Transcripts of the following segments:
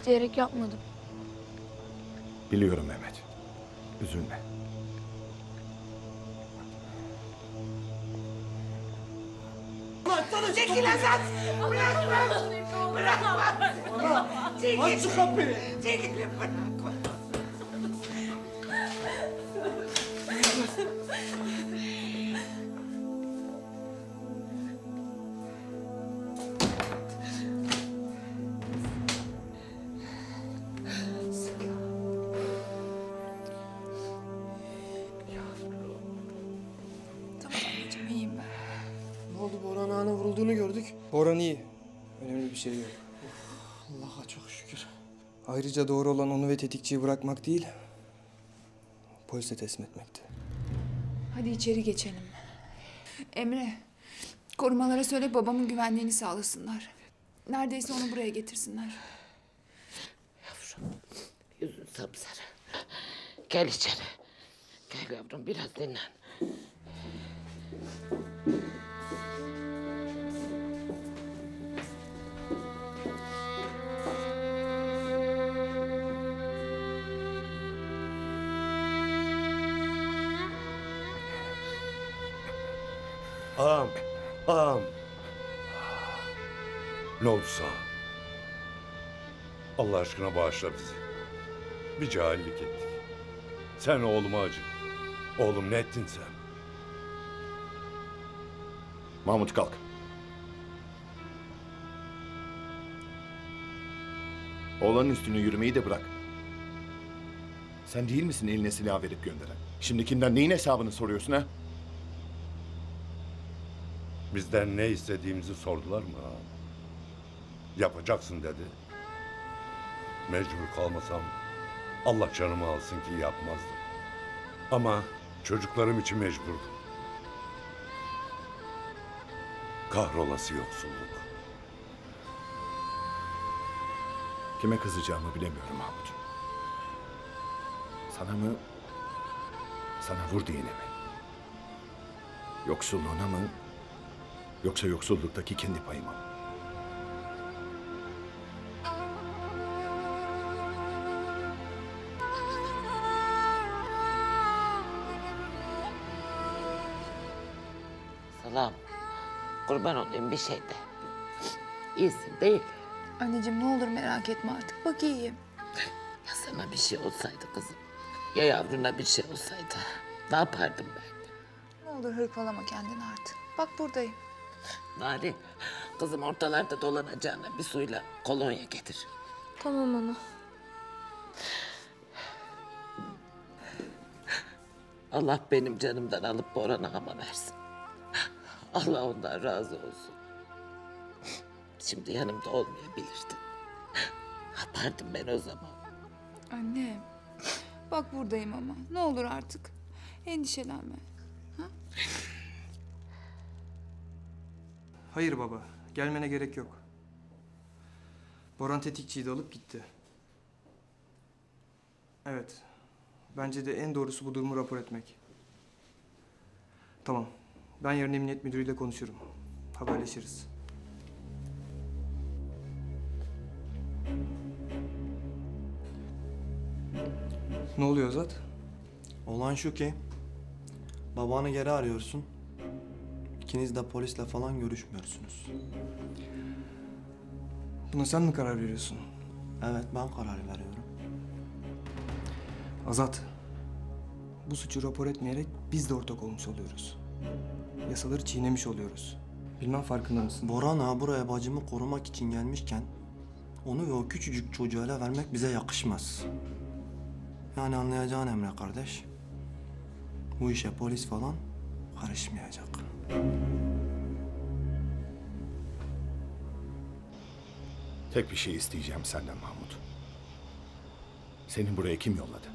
İsteyerek yapmadım. Biliyorum Mehmet. Üzülme. Çekil Azat! Bırakma! Bırakma! Çekil! Aç şu kapıyı. Çekil bırakma! Ayrıca doğru olan onu ve tetikçiyi bırakmak değil, polise teslim etmekti. Hadi içeri geçelim. Emre, korumalara söyle babamın güvenliğini sağlasınlar. Neredeyse onu buraya getirsinler. Yavrum, yüzün sapsarı. Gel içeri. Gel yavrum biraz dinlen. Ağam, ağam. Ne oldu sağ? Allah aşkına bağışla bizi. Bir cahillik ettik. Sen oğluma acı. Oğlum ne ettin sen? Mahmut kalk. Oğlanın üstüne yürümeyi de bırak. Sen değil misin eline silah verip gönderen? Şimdikinden neyin hesabını soruyorsun ha? Bizden ne istediğimizi sordular mı? Yapacaksın dedi. Mecbur kalmasam Allah canımı alsın ki yapmazdım. Ama çocuklarım için mecburdum. Kahrolası yoksulluk. Kime kızacağımı bilemiyorum Mahmut. Sana mı? Sana vur diyene mi? Yoksulluğuna mı? Yoksa yoksulluktaki kendi payıma mı? Salam. Kurban olayım bir şey de. İyisin değil. Anneciğim ne olur merak etme artık. Bak iyiyim. Ya sana bir şey olsaydı kızım. Ya yavruna bir şey olsaydı. Ne yapardım ben? Ne olur hırpalama kendini artık. Bak buradayım. Nari, kızım ortalarda dolanacağına bir suyla kolonya getir. Tamam ana. Allah benim canımdan alıp Boran ağama versin. Allah ondan razı olsun. Şimdi yanımda olmayabilirdi. Ne yapardım ben o zaman? Anne. Bak buradayım ama. Ne olur artık. Endişelenme. Hayır baba, gelmene gerek yok. Boran tetikçiyi de alıp gitti. Evet, bence de en doğrusu bu durumu rapor etmek. Tamam, ben yarın emniyet müdürüyle konuşurum. Haberleşiriz. Ne oluyor Azat? Olan şu ki babanı geri arıyorsun. İkiniz de polisle falan görüşmüyorsunuz. Buna sen mi karar veriyorsun? Evet ben karar veriyorum. Azat, bu suçu rapor etmeyerek biz de ortak olmuş oluyoruz. Yasaları çiğnemiş oluyoruz. Bilmem farkında mısın? Boran ağa buraya bacımı korumak için gelmişken onu ve o küçücük çocuğu ele vermek bize yakışmaz. Yani anlayacağın Emre kardeş. Bu işe polis falan karışmayacak. Tek bir şey isteyeceğim senden Mahmut. Seni buraya kim yolladı?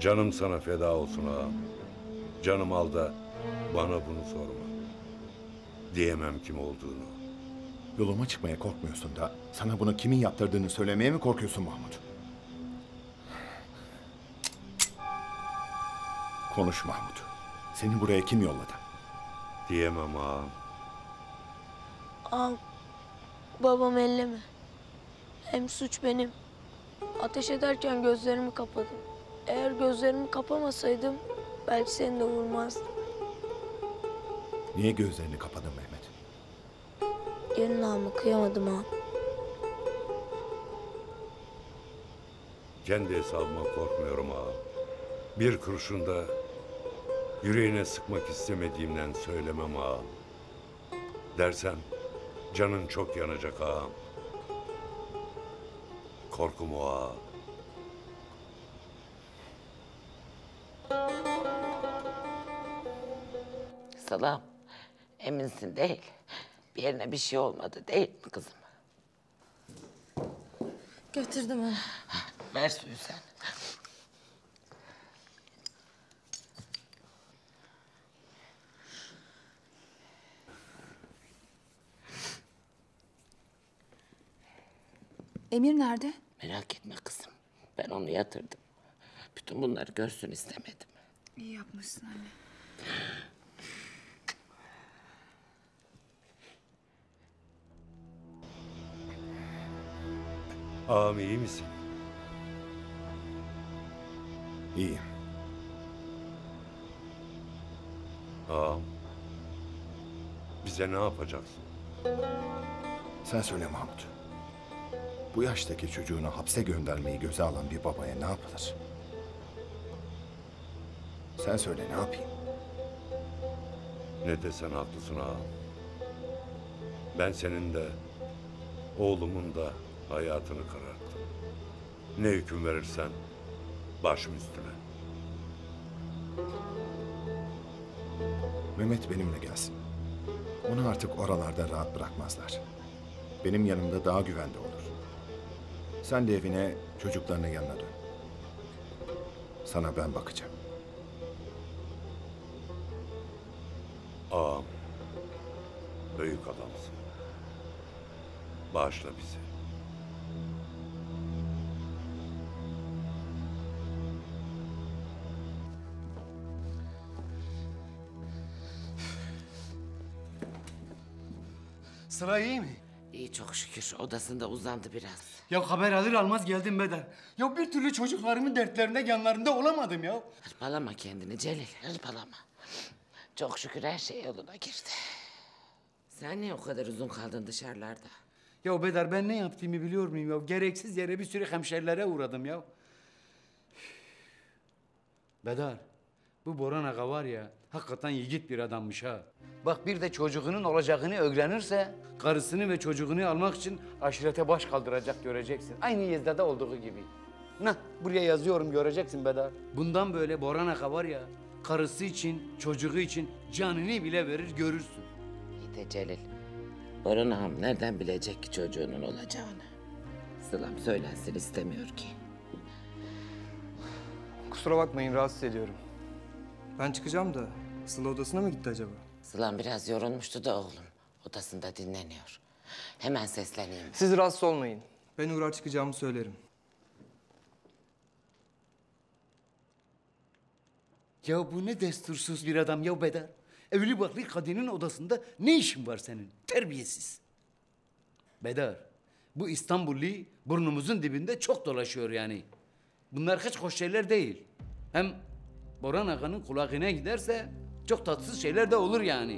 Canım sana feda olsun ağam. Canım al da bana bunu sorma. Diyemem kim olduğunu. Yoluma çıkmaya korkmuyorsun da sana bunu kimin yaptırdığını söylemeye mi korkuyorsun Mahmut? Konuş Mahmut. Seni buraya kim yolladı? Diyemem ağam. Ağam, babam elleme. Hem suç benim. Ateş ederken gözlerimi kapadım. Eğer gözlerimi kapamasaydım belki seni de vurmazdım. Niye gözlerini kapadın Mehmet? Gelin ağama kıyamadım ağam. Kendi hesabıma korkmuyorum ağa. Bir kurşunda yüreğine sıkmak istemediğimden söylemem ağa. Dersem canın çok yanacak ağam. Korkum o ağa. Salam. Eminsin değil. Bir yerine bir şey olmadı değil mi kızım? Getirdim onu. Ver suyu sen. Emir nerede? Merak etme kızım. Ben onu yatırdım. Bütün bunları görsün istemedim. İyi yapmışsın anne. Ağam iyi misin? İyiyim. Ağam. Bize ne yapacaksın? Sen söyle Mahmut. Bu yaştaki çocuğunu hapse göndermeyi göze alan bir babaya ne yapılır? Sen söyle ne yapayım? Ne desen haklısın ağam. Ben senin de oğlumun da hayatını kararttım. Ne hüküm verirsen başım üstüne. Mehmet benimle gelsin. Onu artık oralarda rahat bırakmazlar. Benim yanımda daha güvende olur. Sen de evine, çocuklarının yanına dön. Sana ben bakacağım. Ağam, büyük adamsın. Bağışla bizi. Sıra iyi mi? İyi çok şükür. Odasında uzandı biraz. Ya haber alır almaz geldim Bedar. Ya bir türlü çocuklarımın dertlerinde yanlarında olamadım ya. Hırpalama kendini Celil, hırpalama. Çok şükür her şey yoluna girdi. Sen niye o kadar uzun kaldın dışarılarda? Ya Bedar ben ne yaptığımı biliyor muyum ya? Gereksiz yere bir sürü hemşerilere uğradım ya. Bedar, bu Boran Aga var ya, hakikaten yiğit bir adammış ha. Bak bir de çocuğunun olacağını öğrenirse... Karısını ve çocuğunu almak için aşirete baş kaldıracak göreceksin. Aynı Yezda'da olduğu gibi. Nah, buraya yazıyorum göreceksin Bedar. Bundan böyle Boran Aga var ya, karısı için, çocuğu için canını bile verir görürsün. İyi de Celil, Orhan ağam nereden bilecek ki çocuğunun olacağını? Sılam söylensin istemiyor ki. Kusura bakmayın rahatsız ediyorum. Ben çıkacağım da Sıla odasına mı gitti acaba? Sılam biraz yorulmuştu da oğlum. Odasında dinleniyor. Hemen sesleneyim. Siz rahatsız olmayın. Ben uğrar çıkacağımı söylerim. Ya bu ne destursuz bir adam ya Bedar. Evli barklı kadının odasında ne işin var senin? Terbiyesiz. Bedar, bu İstanbullu burnumuzun dibinde çok dolaşıyor yani. Bunlar hiç hoş şeyler değil. Hem Boran Aga'nın kulağına giderse çok tatsız şeyler de olur yani.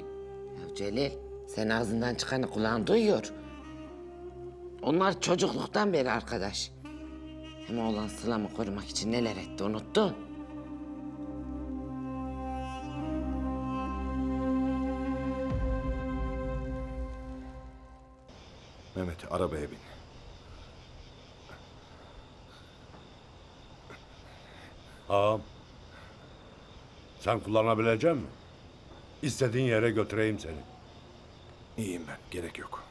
Ya Celil, sen ağzından çıkanı kulağın duyuyor. Onlar çocukluktan beri arkadaş. Hem oğlan Sılam'ı korumak için neler etti unuttun. Mehmet arabaya bin. Ağam, sen kullanabilecek misin? İstediğin yere götüreyim seni. İyiyim ben, gerek yok.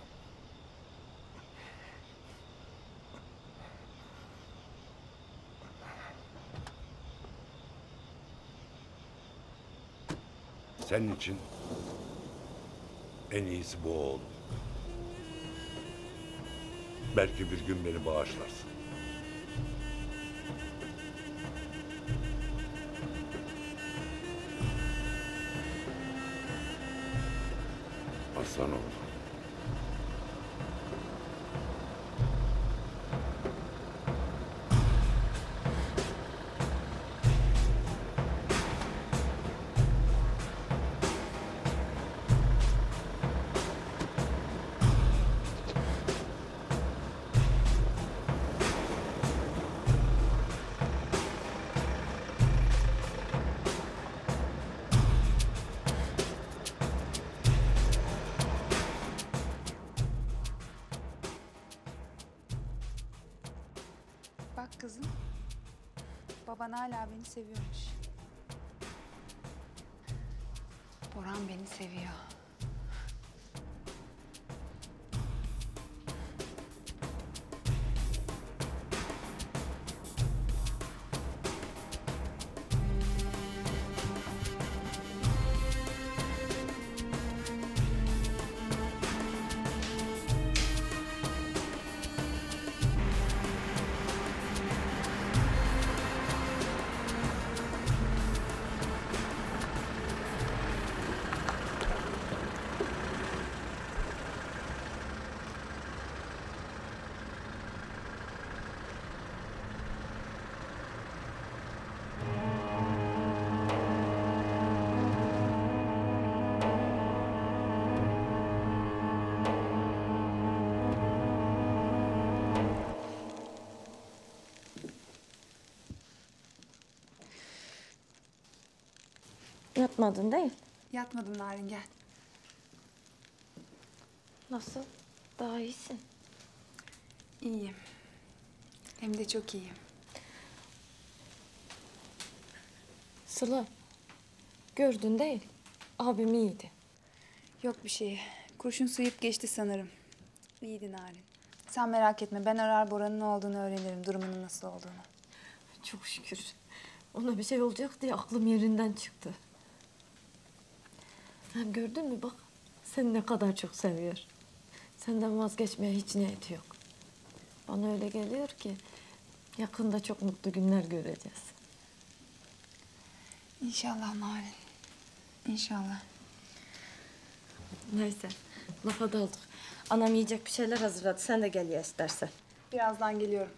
Senin için en iyisi bu oğlum. Belki bir gün beni bağışlarsın. persona. Hala beni seviyormuş. Yatmadın değil. Yatmadım Narin gel. Nasıl? Daha iyisin. İyiyim. Hem de çok iyiyim. Sıla. Gördün değil. Abim iyiydi. Yok bir şey. Kurşun sıyıp geçti sanırım. İyiydi Narin. Sen merak etme. Ben arar Bora'nın ne olduğunu öğrenirim. Durumunun nasıl olduğunu. Çok şükür. Ona bir şey olacak diye aklım yerinden çıktı. Hem gördün mü bak. Seni ne kadar çok seviyor. Senden vazgeçmeye hiç niyeti yok. Bana öyle geliyor ki yakında çok mutlu günler göreceğiz. İnşallah Narin. İnşallah. Neyse lafa daldık. Anam yiyecek bir şeyler hazırladı. Sen de gel ye istersen. Birazdan geliyorum.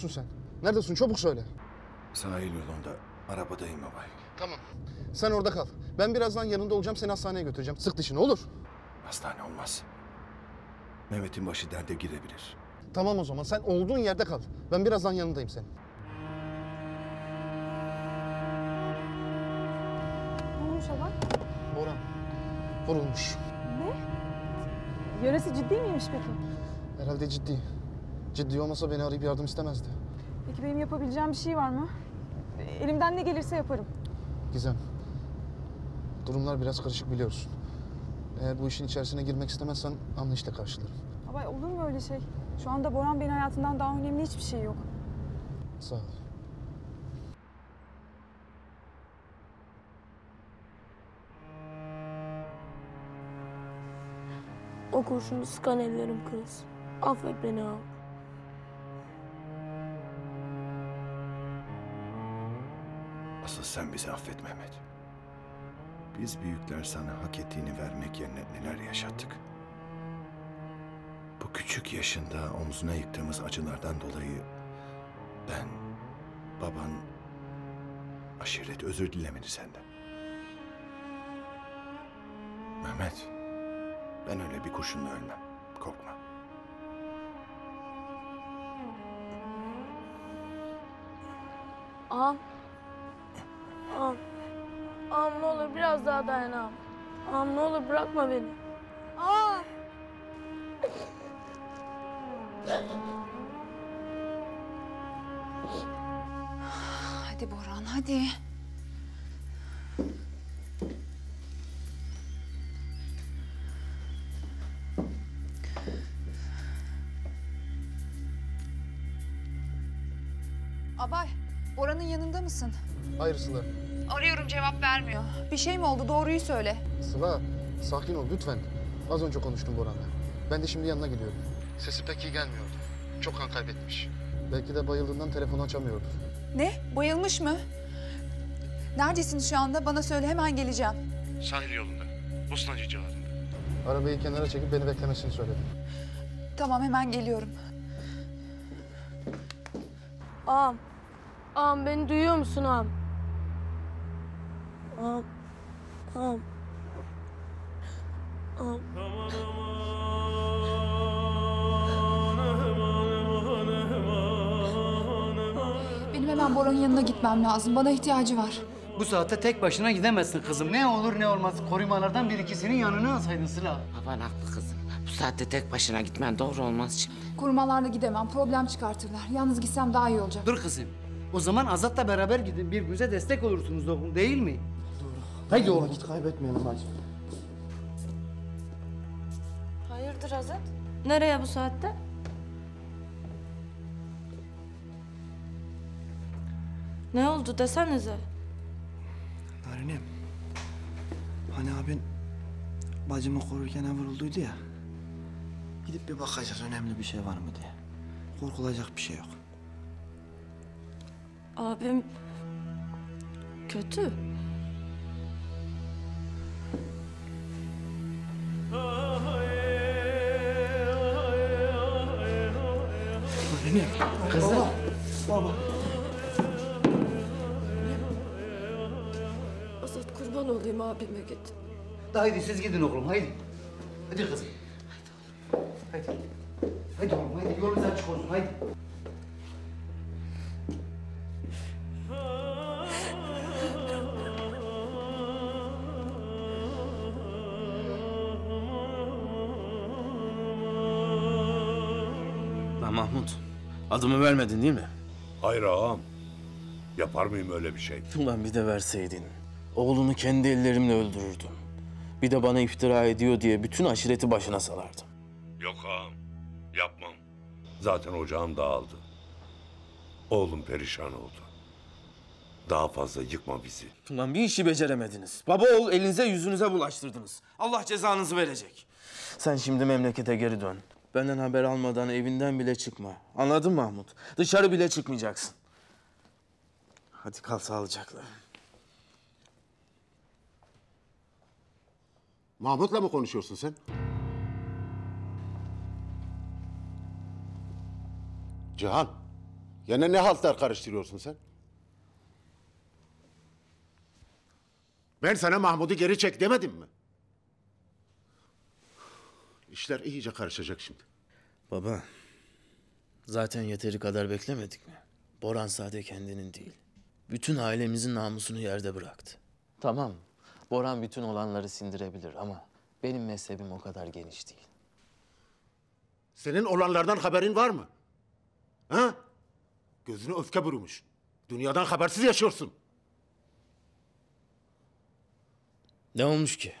Ne diyorsun sen? Neredesin? Çabuk söyle. Sahil yolunda arabadayım babay. Tamam. Sen orada kal. Ben birazdan yanında olacağım. Seni hastaneye götüreceğim. Sık dişini olur. Hastane olmaz. Mehmet'in başı derde girebilir. Tamam o zaman. Sen olduğun yerde kal. Ben birazdan yanındayım senin. Ne olmuş? Boran, vurulmuş. Ne? Yarası ciddi miymiş peki? Herhalde ciddi. Ciddi olmasa beni arayıp yardım istemezdi. Peki benim yapabileceğim bir şey var mı? Elimden ne gelirse yaparım. Gizem, durumlar biraz karışık biliyorsun. Eğer bu işin içerisine girmek istemezsen anlayışla karşılarım. Abay olur mu öyle şey? Şu anda Boran Bey'in hayatından daha önemli hiçbir şey yok. Sağ ol. O kurşunu sıkan ellerim kırılsın. Affet beni ağam. Asıl sen bizi affet Mehmet. Biz büyükler sana hak ettiğini vermek yerine neler yaşattık. Bu küçük yaşında omzuna yıktığımız acılardan dolayı ben, baban, aşiret özür dilemedi senden. Mehmet, ben öyle bir kurşunla ölmem. Korkma. Ağam. Daha dayan ağam. Ağam ne olur bırakma beni. Ağam. Hadi Boran hadi. Abay, Boran'ın yanında mısın? Hayır Sıla. Arıyorum cevap vermiyor. Bir şey mi oldu? Doğruyu söyle. Sıla, sakin ol lütfen. Az önce konuştum Boran'la. Ben de şimdi yanına gidiyorum. Sesi pek iyi gelmiyordu. Çok kan kaybetmiş. Belki de bayıldığından telefonu açamıyordur. Ne? Bayılmış mı? Neredesin şu anda? Bana söyle hemen geleceğim. Sahil yolunda. Bostancı civarında. Arabayı kenara çekip beni beklemesini söyledim. Tamam hemen geliyorum. Ağam. Ağam beni duyuyor musun ağam? Am. Am. Am. Benim hemen Bora'nın yanına gitmem lazım. Bana ihtiyacı var. Bu saatte tek başına gidemezsin kızım. Ne olur ne olmaz korumalardan bir ikisinin yanına alsaydın Sıla. Baban haklı kızım. Bu saatte tek başına gitmen doğru olmaz şimdi. Korumalarla gidemem. Problem çıkartırlar. Yalnız gitsem daha iyi olacak. Dur kızım. O zaman Azat'la beraber gidin. Birbirinize destek olursunuz oğlum değil mi? Haydi oğlum. Vakit kaybetmeyelim hadi. Hayırdır Azat? Nereye bu saatte? Ne oldu desenize. Narinim. Hani abin bacımı korurken vurulduydu ya. Gidip bir bakacağız önemli bir şey var mı diye. Korkulacak bir şey yok. Abim kötü. Kızım. Azat kurban olayım abime git. Haydi siz gidin oğlum haydi. Hadi kızım. Haydi. Haydi. Haydi oğlum haydi yolunuz açık olsun haydi. Adımı vermedin değil mi? Hayır ağam. Yapar mıyım öyle bir şey? Ulan bir de verseydin. Oğlunu kendi ellerimle öldürürdüm. Bir de bana iftira ediyor diye bütün aşireti başına salardım. Yok ağam. Yapmam. Zaten ocağım dağıldı. Oğlum perişan oldu. Daha fazla yıkma bizi. Ulan bir işi beceremediniz. Baba oğul elinize yüzünüze bulaştırdınız. Allah cezanızı verecek. Sen şimdi memlekete geri dön. Benden haber almadan evinden bile çıkma. Anladın mı Mahmut? Dışarı bile çıkmayacaksın. Hadi kal sağlıcakla. Mahmut'la mı konuşuyorsun sen? Cihan, yine ne haltlar karıştırıyorsun sen? Ben sana Mahmut'u geri çek demedim mi? İşler iyice karışacak şimdi. Baba, zaten yeteri kadar beklemedik mi? Boran sade kendinin değil. Bütün ailemizin namusunu yerde bıraktı. Tamam, Boran bütün olanları sindirebilir ama benim mezhebim o kadar geniş değil. Senin olanlardan haberin var mı? Ha? Gözüne öfke bürümüş. Dünyadan habersiz yaşıyorsun. Ne olmuş ki?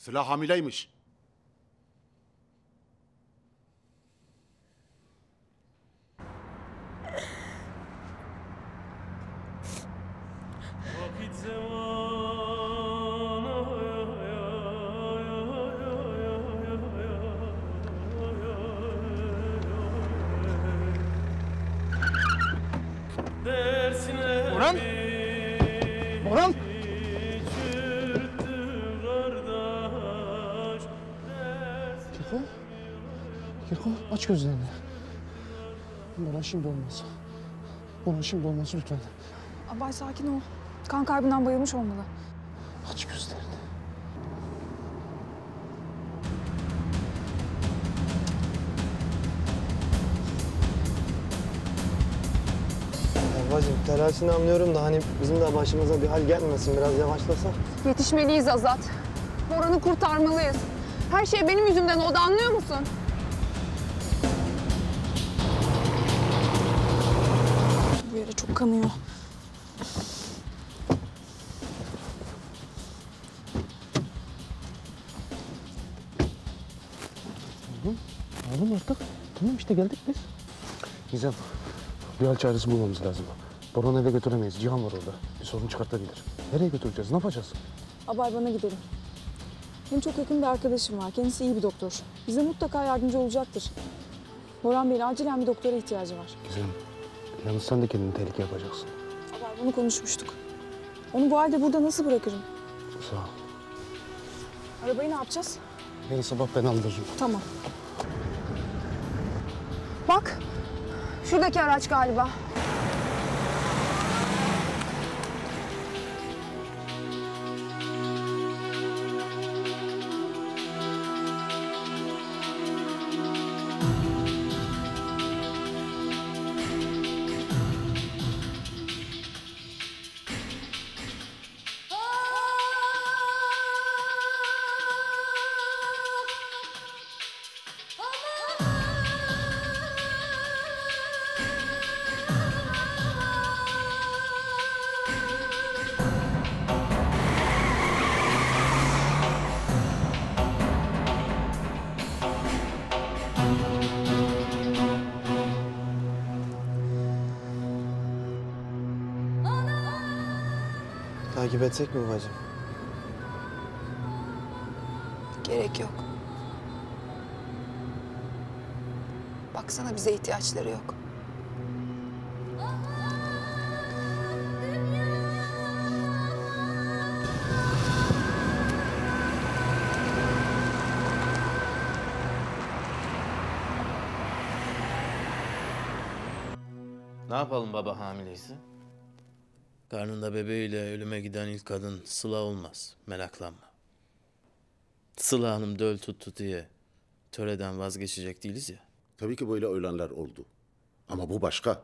Sıla hamileymiş. Aç gözlerini. Bana şimdi olmaz. Bana şimdi olmaz lütfen. Abay sakin ol. Kan kaybından bayılmış olmalı. Aç gözlerini. Ya bacım telaşını anlıyorum da hani bizim de başımıza bir hal gelmesin biraz yavaşlasa. Yetişmeliyiz Azat. Bora'nı kurtarmalıyız. Her şey benim yüzümden oldu anlıyor musun? Kanıyor. Oğlum artık. Tamam işte geldik biz. Gizem, bir hal çaresi bulmamız lazım. Boran'ı eve götüremeyiz. Cihan var orada. Bir sorun çıkartabilir. Nereye götüreceğiz? Ne yapacağız? Abay bana gidelim. Benim çok yakın bir arkadaşım var. Kendisi iyi bir doktor. Bize mutlaka yardımcı olacaktır. Boran Bey'in acilen bir doktora ihtiyacı var. Gizem, yalnız sen de kendini tehlikeye yapacaksın. Abay bunu konuşmuştuk. Onu bu halde burada nasıl bırakırım? Sağ ol. Arabayı ne yapacağız? Yarın sabah ben aldırırım. Tamam. Bak. Şuradaki araç galiba. Etsek mi bacım? Gerek yok. Baksana bize ihtiyaçları yok. Ne yapalım baba hamileyse? Karnında bebeğiyle ölüme giden ilk kadın Sıla olmaz. Meraklanma. Sıla Hanım döl tuttu diye töreden vazgeçecek değiliz ya. Tabii ki böyle olanlar oldu. Ama bu başka.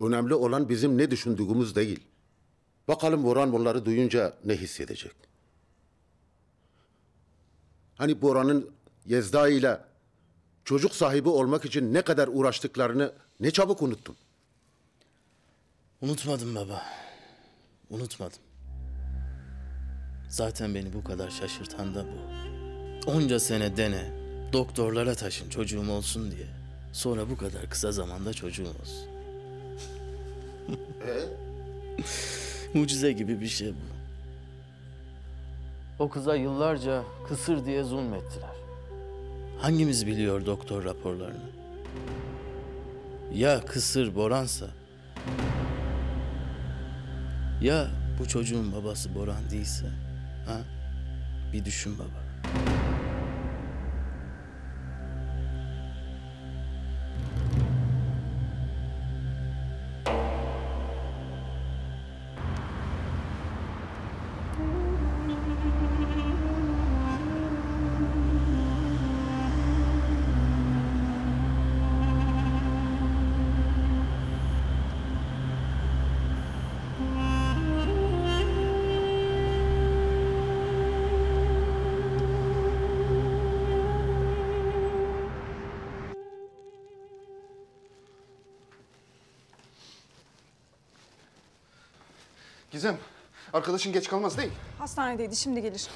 Önemli olan bizim ne düşündüğümüz değil. Bakalım Boran bunları duyunca ne hissedecek? Hani Boran'ın Yezda ile çocuk sahibi olmak için ne kadar uğraştıklarını ne çabuk unuttun. Unutmadım baba. Unutmadım. Zaten beni bu kadar şaşırtan da bu. Onca sene dene, doktorlara taşın çocuğum olsun diye. Sonra bu kadar kısa zamanda çocuğum olsun. Mucize gibi bir şey bu. O kıza yıllarca kısır diye zulmettiler. Hangimiz biliyor doktor raporlarını? Ya kısır Boran'sa? Ya bu çocuğun babası Boran değilse? Ha? Bir düşün baba. Arkadaşın geç kalmaz değil. Hastanedeydi şimdi gelir.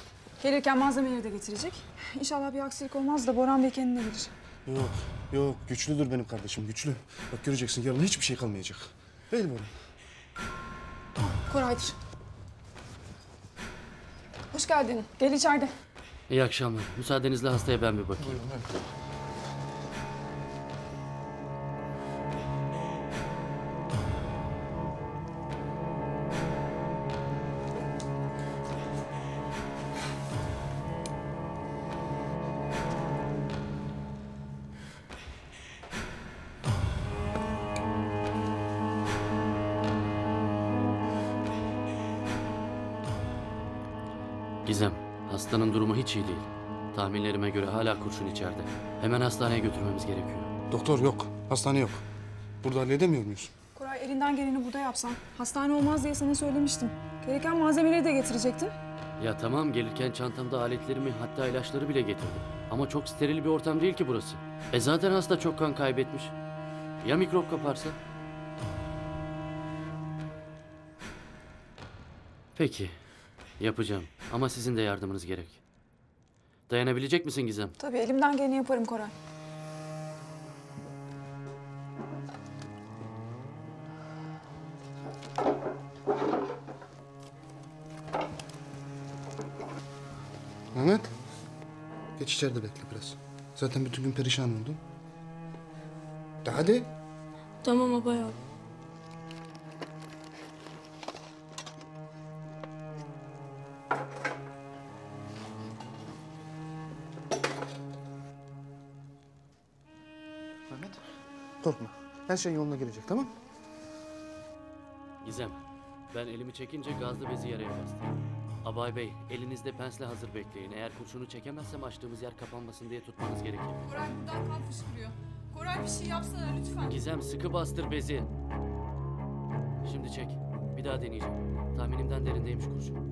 Gelirken malzemeleri de getirecek. İnşallah bir aksilik olmaz da Boran Bey kendine gelir. Yok, yok. Güçlüdür benim kardeşim, güçlü. Bak göreceksin yarın hiçbir şey kalmayacak. Değil mi oğlum? Koray'dır. Hoş geldin. Gel içeride. İyi akşamlar. Müsaadenizle hastaya ben bir bakayım. Gizem, hastanın durumu hiç iyi değil. Tahminlerime göre hala kurşun içeride. Hemen hastaneye götürmemiz gerekiyor. Doktor yok, hastane yok. Burada halledemiyor muyuz? Koray elinden geleni burada yapsan. Hastane olmaz diye sana söylemiştim. Gereken malzemeleri de getirecektin. Ya tamam gelirken çantamda aletlerimi hatta ilaçları bile getirdim. Ama çok steril bir ortam değil ki burası. E zaten hasta çok kan kaybetmiş. Ya mikrop kaparsa? Peki. Yapacağım. Ama sizin de yardımınız gerek. Dayanabilecek misin Gizem? Tabii elimden geleni yaparım Koray. Mehmet, geç içeride bekle biraz. Zaten bütün gün perişan oldun. De hadi. Tamam abay abi. Her şey yoluna girecek, tamam mı? Gizem, ben elimi çekince gazlı bezi yaraya bastım. Abay Bey, elinizde pensle hazır bekleyin. Eğer kurşunu çekemezsem açtığımız yer kapanmasın diye tutmanız gerekir. Koray buradan kan fışkırıyor. Koray bir şey yapsana lütfen. Gizem sıkı bastır bezi. Şimdi çek. Bir daha deneyeceğim. Tahminimden derindeymiş kurşun.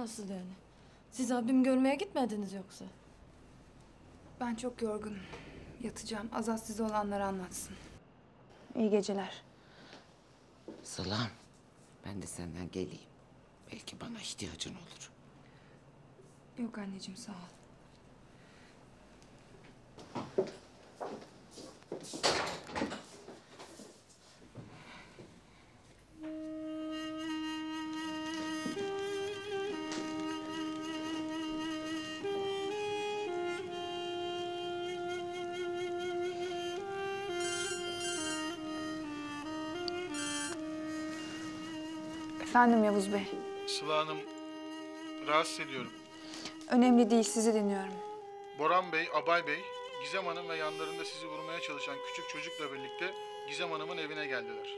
Nasıl yani? Siz abim görmeye gitmediniz yoksa? Ben çok yorgunum. Yatacağım. Azat size olanları anlatsın. İyi geceler. Sılam, ben de senden geleyim. Belki bana ihtiyacın olur. Yok anneciğim sağ ol. Efendim Yavuz Bey. Sıla Hanım, rahatsız ediyorum. Önemli değil sizi dinliyorum. Boran Bey, Abay Bey, Gizem Hanım ve yanlarında sizi vurmaya çalışan küçük çocukla birlikte Gizem Hanım'ın evine geldiler.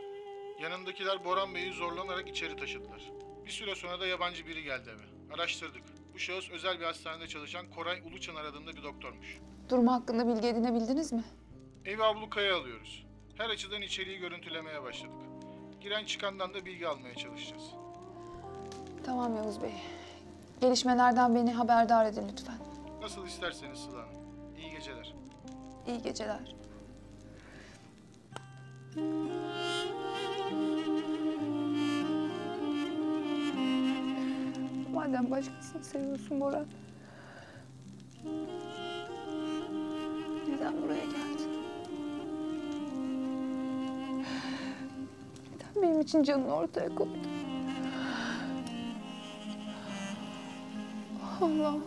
Yanındakiler Boran Bey'i zorlanarak içeri taşıdılar. Bir süre sonra da yabancı biri geldi eve. Araştırdık. Bu şahıs özel bir hastanede çalışan Koray Uluçanar adında bir doktormuş. Durumu hakkında bilgi edinebildiniz mi? Evi ablukaya alıyoruz. Her açıdan içeriği görüntülemeye başladık. Giren çıkandan da bilgi almaya çalışacağız. Tamam Yavuz Bey. Gelişmelerden beni haberdar edin lütfen. Nasıl isterseniz Sıla Hanım. İyi geceler. İyi geceler. Madem başkasını seviyorsun Boran. Neden buraya geldin? İçin canını ortaya koydun? Allah'ım.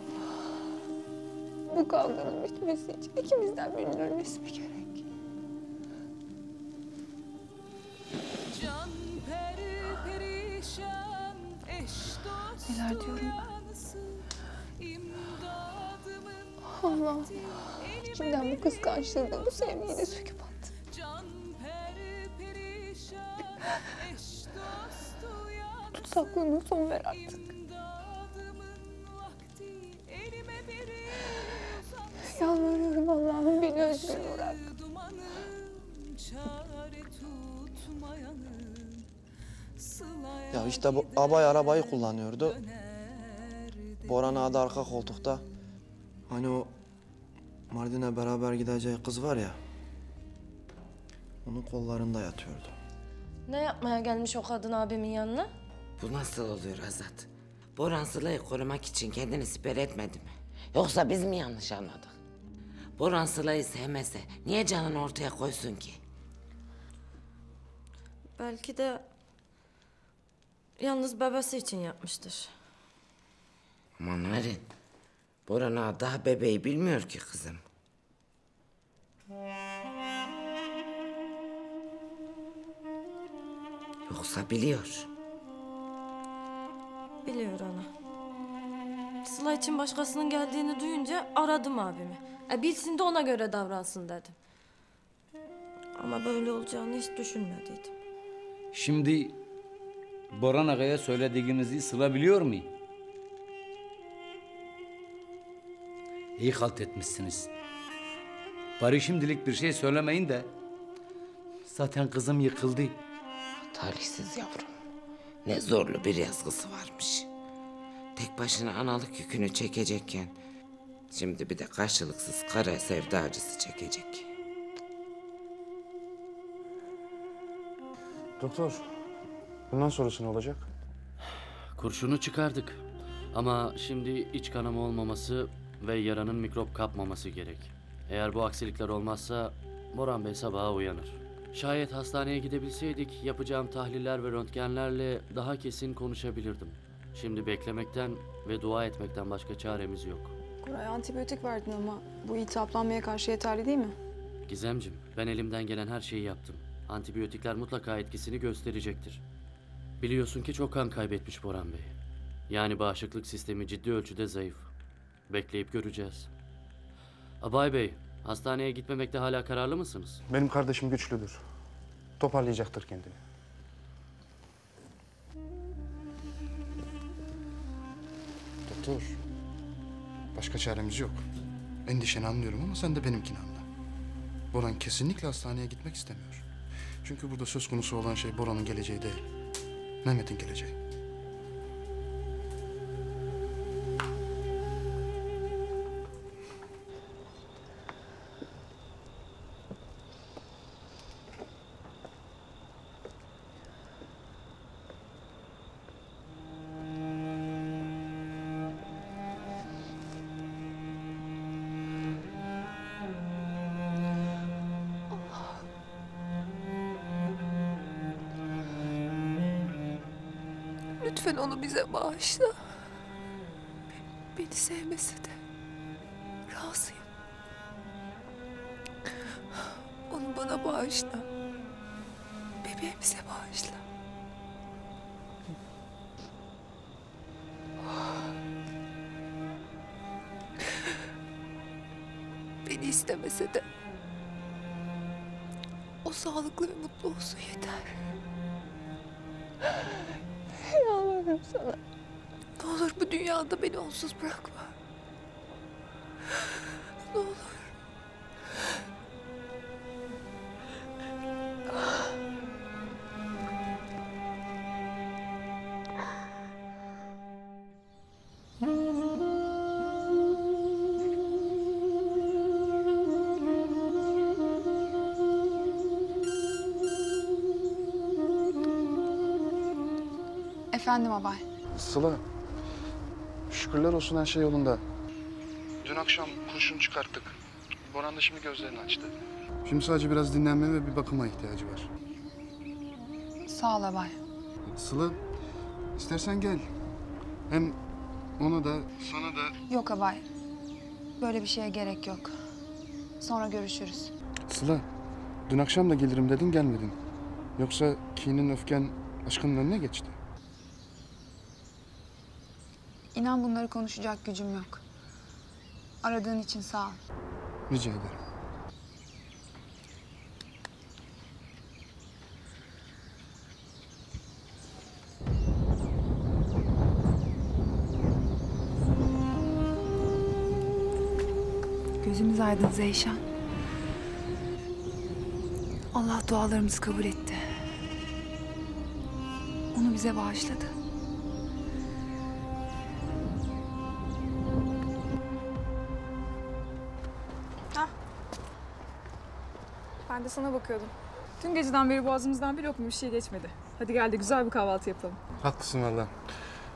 Bu kavganın bitmesi için ikimizden birinin ölmesi mi gerek? Can peri perişan eş dost Neler diyorum ben? Allah'ım. İçimden bu kıskançlığı, bu sevgiyi de söküp attı. Tutsaklığına son ver artık. Yalvarıyorum Allah'ım beni özgür bırak. Ya işte bu abay arabayı kullanıyordu. Boran ağa da arka koltukta. Hani o Mardin'e beraber gideceği kız var ya. Onun kollarında yatıyordu. Ne yapmaya gelmiş o kadın abimin yanına? Bu nasıl oluyor Azat? Boran Sıla'yı korumak için kendini siper etmedi mi? Yoksa biz mi yanlış anladık? Boran Sıla'yı sevmese niye canını ortaya koysun ki? Belki de yalnız babası için yapmıştır. Aman Narin, Boran daha bebeği bilmiyor ki kızım. Yoksa biliyor. Biliyor ana. Sıla için başkasının geldiğini duyunca aradım abimi. E bilsin de ona göre davransın dedim. Ama böyle olacağını hiç düşünmediydim. Şimdi Boran Ağa'ya söylediğinizi Sıla biliyor mu? İyi halt etmişsiniz. Bari şimdilik bir şey söylemeyin de. Zaten kızım yıkıldı. Talihsiz yavrum. Ne zorlu bir yazgısı varmış. Tek başına analık yükünü çekecekken... ...şimdi bir de karşılıksız kara sevda acısı çekecek. Doktor, bundan sonrası ne olacak? Kurşunu çıkardık. Ama şimdi iç kanama olmaması ve yaranın mikrop kapmaması gerek. Eğer bu aksilikler olmazsa Boran Bey sabaha uyanır. Şayet hastaneye gidebilseydik yapacağım tahliller ve röntgenlerle daha kesin konuşabilirdim. Şimdi beklemekten ve dua etmekten başka çaremiz yok. Koray antibiyotik verdin ama bu iltihaplanmaya karşı yeterli değil mi? Gizemcim, ben elimden gelen her şeyi yaptım. Antibiyotikler mutlaka etkisini gösterecektir. Biliyorsun ki çok kan kaybetmiş Boran Bey. Yani bağışıklık sistemi ciddi ölçüde zayıf. Bekleyip göreceğiz. Abay Bey, hastaneye gitmemekte hala kararlı mısınız? Benim kardeşim güçlüdür. Toparlayacaktır kendini. Doktor, başka çaremiz yok. Endişeni anlıyorum ama sen de benimkini anla. Boran kesinlikle hastaneye gitmek istemiyor. Çünkü burada söz konusu olan şey Boran'ın geleceği değil. Mehmet'in geleceği. Lütfen onu bize bağışla. Beni sevmese de razıyım. Onu bana bağışla. Bebeğimize bağışla. Beni istemese de o sağlıklı ve mutlu olsun yeter. Dünyada beni onsuz bırakma. Ne olur. Efendim abay. Sıla, şükürler olsun her şey yolunda. Dün akşam kurşun çıkarttık. Boran da şimdi gözlerini açtı. Şimdi sadece biraz dinlenme ve bir bakıma ihtiyacı var. Sağ ol abay. Sıla, istersen gel. Hem ona da sana da... Yok abay. Böyle bir şeye gerek yok. Sonra görüşürüz. Sıla, dün akşam da gelirim dedin gelmedin. Yoksa kinin öfken aşkının önüne geçti. İnan bunları konuşacak gücüm yok. Aradığın için sağ ol. Rica ederim. Gözümüz aydın Zeyşan. Allah dualarımızı kabul etti. Onu bize bağışladı. Ben de sana bakıyordum. Tüm geceden beri boğazımızdan bir lokma bir şey geçmedi. Hadi gel de güzel bir kahvaltı yapalım. Haklısın valla.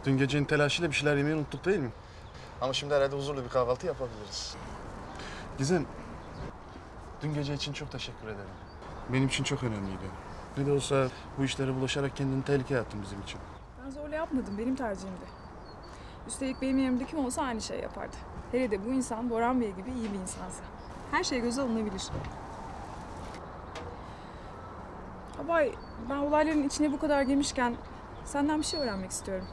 Dün gecenin telaşıyla bir şeyler yemeyi unuttuk değil mi? Ama şimdi herhalde huzurlu bir kahvaltı yapabiliriz. Gizem, dün gece için çok teşekkür ederim. Benim için çok önemliydi. Ne de olsa bu işlere bulaşarak kendini tehlikeye attın bizim için. Ben zorla yapmadım. Benim tercihimdi. Üstelik benim yerimde kim olsa aynı şey yapardı. Hele de bu insan Boran Bey gibi iyi bir insansa. Her şey göze alınabilir. Abay, ben olayların içine bu kadar girmişken senden bir şey öğrenmek istiyorum.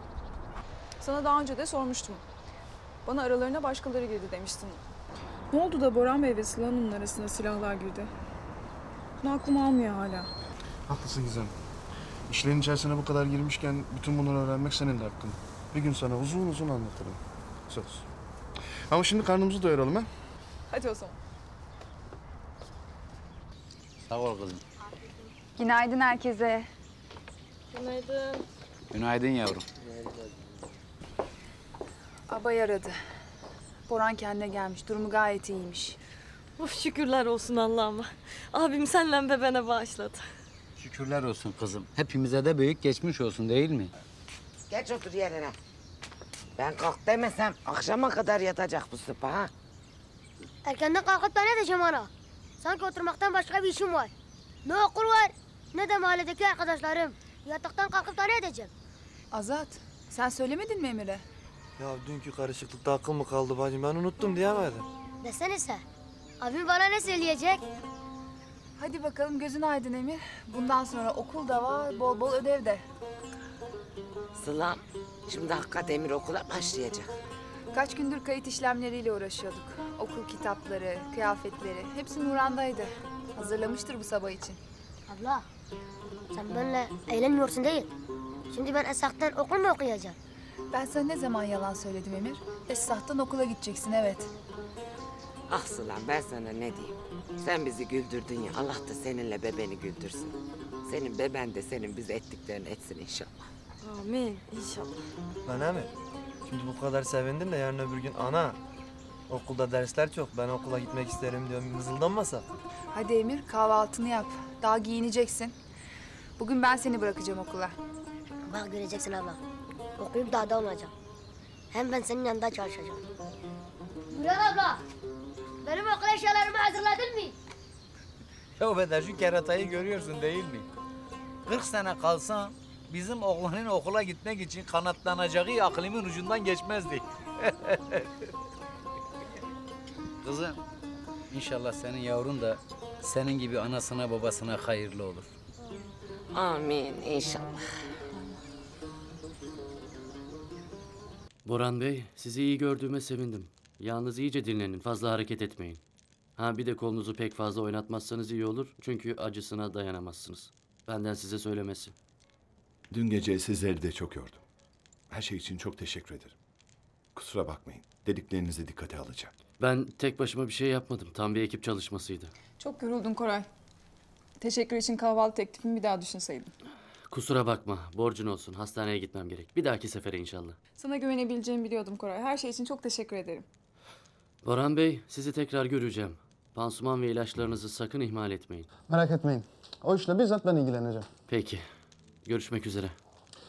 Sana daha önce de sormuştum. Bana aralarına başkaları girdi demiştin. Ne oldu da Boran Bey ve Sıla Hanım'ın arasında silahlar girdi? Bunu aklım almıyor hala. Haklısın Gizem. İşlerin içerisine bu kadar girmişken bütün bunları öğrenmek senin de hakkın. Bir gün sana uzun uzun anlatırım. Söz. Ama şimdi karnımızı doyuralım ha. Hadi o zaman. Sağ ol kızım. Günaydın herkese. Günaydın. Günaydın yavrum. Abay aradı. Boran kendine gelmiş. Durumu gayet iyiymiş. Of şükürler olsun Allah'ıma. Abim senle bebene bağışladı. Şükürler olsun kızım. Hepimize de büyük geçmiş olsun değil mi? Geç otur yerine. Ben kalk demesem akşama kadar yatacak bu sıpa ha. Erkenden kalkıp da ne diyeceğim ana? Sanki oturmaktan başka bir işim var. Ne okul var, ne de mahalledeki arkadaşlarım. Yataktan kalkıp da ne edeceğim? Azat, sen söylemedin mi Emir'e? Ya dünkü karışıklıkta akıl mı kaldı bacım? Ben unuttum diyemedim. Desene sen. Abim bana ne söyleyecek? Hadi bakalım gözün aydın Emir. Bundan sonra okul da var, bol bol ödev de. Sılam, şimdi Hakikat Emir okula başlayacak. Kaç gündür kayıt işlemleriyle uğraşıyorduk. Okul kitapları, kıyafetleri hepsi Nuran'daydı. Hazırlamıştır bu sabah için. Abla, sen benimle eğlenmiyorsun değil. Şimdi ben Esak'tan okul mu okuyacağım? Ben sana ne zaman yalan söyledim Emir? Esrah'tan okula gideceksin evet. Ah Sılam ben sana ne diyeyim. Sen bizi güldürdün ya Allah da seninle bebeni güldürsün. Senin beben de senin bize ettiklerini etsin inşallah. Amin inşallah. Bana mı? Şimdi bu kadar sevindin de yarın öbür gün ana okulda dersler çok ben okula gitmek isterim diyorum mızıldanmasa. Hadi Emir kahvaltını yap. Daha giyineceksin. Bugün ben seni bırakacağım okula. Bak göreceksin abla. Okuyup dağda olacağım. Hem ben senin yanında çalışacağım. Murat abla, benim okul eşyalarımı hazırladın mı? Ya Bedar şu keratayı görüyorsun değil mi? 40 sene kalsan bizim oğlanın okula gitmek için kanatlanacağı aklımın ucundan geçmezdi. Kızım, inşallah senin yavrun da senin gibi anasına babasına hayırlı olur. Amin inşallah. Boran Bey, sizi iyi gördüğüme sevindim. Yalnız iyice dinlenin, fazla hareket etmeyin. Ha bir de kolunuzu pek fazla oynatmazsanız iyi olur. Çünkü acısına dayanamazsınız. Benden size söylemesi. Dün gece sizleri de çok yordum. Her şey için çok teşekkür ederim. Kusura bakmayın. Dediklerinizi dikkate alacağım. Ben tek başıma bir şey yapmadım. Tam bir ekip çalışmasıydı. Çok yoruldun Koray. Teşekkür için kahvaltı teklifimi bir daha düşünseydin. Kusura bakma, borcun olsun. Hastaneye gitmem gerek. Bir dahaki sefere inşallah. Sana güvenebileceğimi biliyordum Koray. Her şey için çok teşekkür ederim. Boran Bey, sizi tekrar göreceğim. Pansuman ve ilaçlarınızı sakın ihmal etmeyin. Merak etmeyin. O işle bizzat ben ilgileneceğim. Peki. Görüşmek üzere.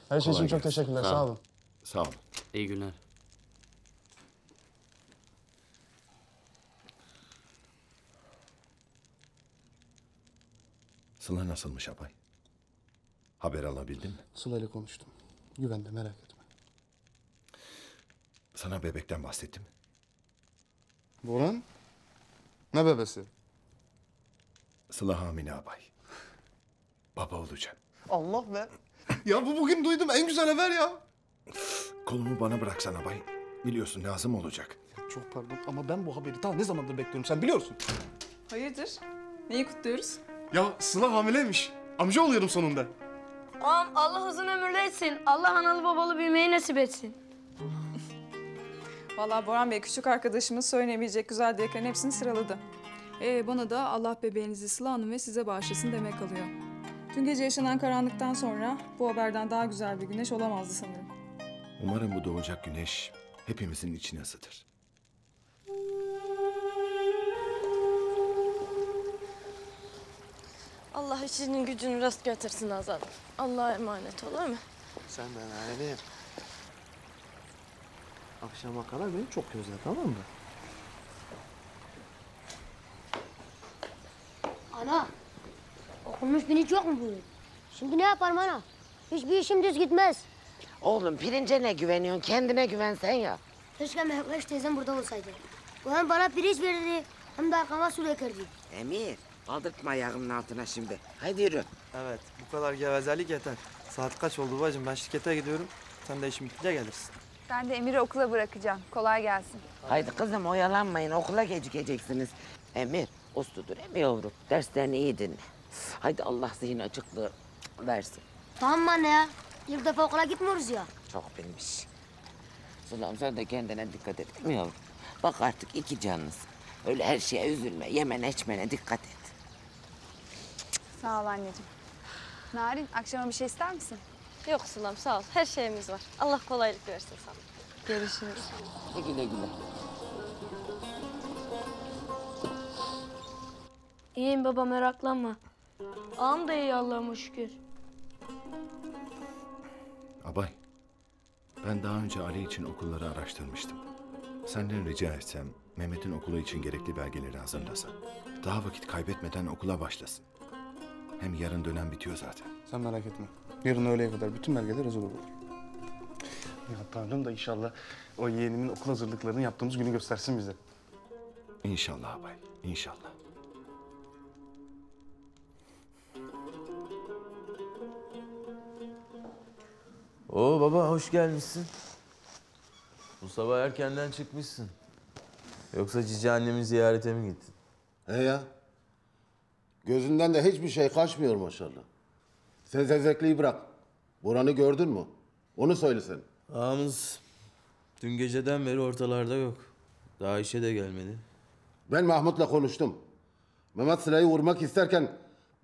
Her şey için Kolay çok gelsin. teşekkürler. Sağ Sağ olun. Sağ olun. İyi günler. Sıla nasılmış abay? Haber alabildin mi? Sıla ile konuştum. Güvende merak etme. Sana bebekten bahsettim. Boran? Ne bebesi? Sıla hamile abay. Baba olacak. Allah be. ya bu bugün duydum en güzel haber ya. Kolumu bana bıraksan abay. Biliyorsun lazım olacak. Çok pardon ama ben bu haberi daha ne zamandır bekliyorum sen biliyorsun. Hayırdır? Neyi kutluyoruz? Ya Sıla hamileymiş. Amca oluyorum sonunda. Ağam Allah uzun ömürlü etsin. Allah analı babalı büyümeyi nasip etsin. Vallahi Boran Bey küçük arkadaşımız söyleyebilecek güzel dileklerin hepsini sıraladı. Ee, bana da Allah bebeğinizi Sıla Hanım ve size bağışlasın demek kalıyor. Dün gece yaşanan karanlıktan sonra bu haberden daha güzel bir güneş olamazdı sanırım. Umarım bu doğacak güneş hepimizin içine ısıtır. Allah işinin gücünü rast getirsin Azat. Allah'a emanet ol değil mi? Sen de Narenim. Akşama kadar beni çok gözle tamam mı? Ana, okunmuş bilinç yok mu bugün? Şimdi ne yaparım ana? Hiçbir işim düz gitmez. Oğlum pirince ne güveniyorsun? Kendine güvensen ya. Keşke Mehveş teyzem burada olsaydı. O hem bana pirinç verirdi hem de arkama su dökerdi. Emir, kaldırtma ayağımın altına şimdi. Haydi yürü. Evet bu kadar gevezelik yeter. Saat kaç oldu bacım ben şirkete gidiyorum. Sen de işim bitince gelirsin. Ben de Emir'i okula bırakacağım. Kolay gelsin. Haydi kızım oyalanmayın, okula gecikeceksiniz. Emir, usludur emi yavrum. Derslerini iyi dinle. Haydi Allah zihin açıklığı versin. Tamam anne ya? İlk defa okula gitmiyoruz ya. Çok bilmiş. Sulam sen de kendine dikkat et değil mi yavrum? Bak artık iki canlısın. Öyle her şeye üzülme, yemene içmene dikkat et. Sağ ol anneciğim. Narin akşama bir şey ister misin? Yok Sılam sağ ol. Her şeyimiz var. Allah kolaylık versin sana. Görüşürüz. Güle güle. İyiyim baba meraklanma. Ağam da iyi Allah'ıma şükür. Abay, ben daha önce Ali için okulları araştırmıştım. Senden rica etsem Mehmet'in okulu için gerekli belgeleri hazırlasan. Daha vakit kaybetmeden okula başlasın. Hem yarın dönem bitiyor zaten. Sen merak etme. Yarın öğleye kadar bütün belgeler hazır olur. Ya Tanrım da inşallah o yeğenimin okul hazırlıklarını yaptığımız günü göstersin bize. İnşallah abay, inşallah. Oo baba hoş gelmişsin. Bu sabah erkenden çıkmışsın. Yoksa cici annemi ziyarete mi gittin? He ya. Gözünden de hiçbir şey kaçmıyor maşallah. Sen zevzekliği bırak. Buranı gördün mü? Onu söyle sen. Ağamız dün geceden beri ortalarda yok. Daha işe de gelmedi. Ben Mahmut'la konuştum. Mehmet Sıla'yı vurmak isterken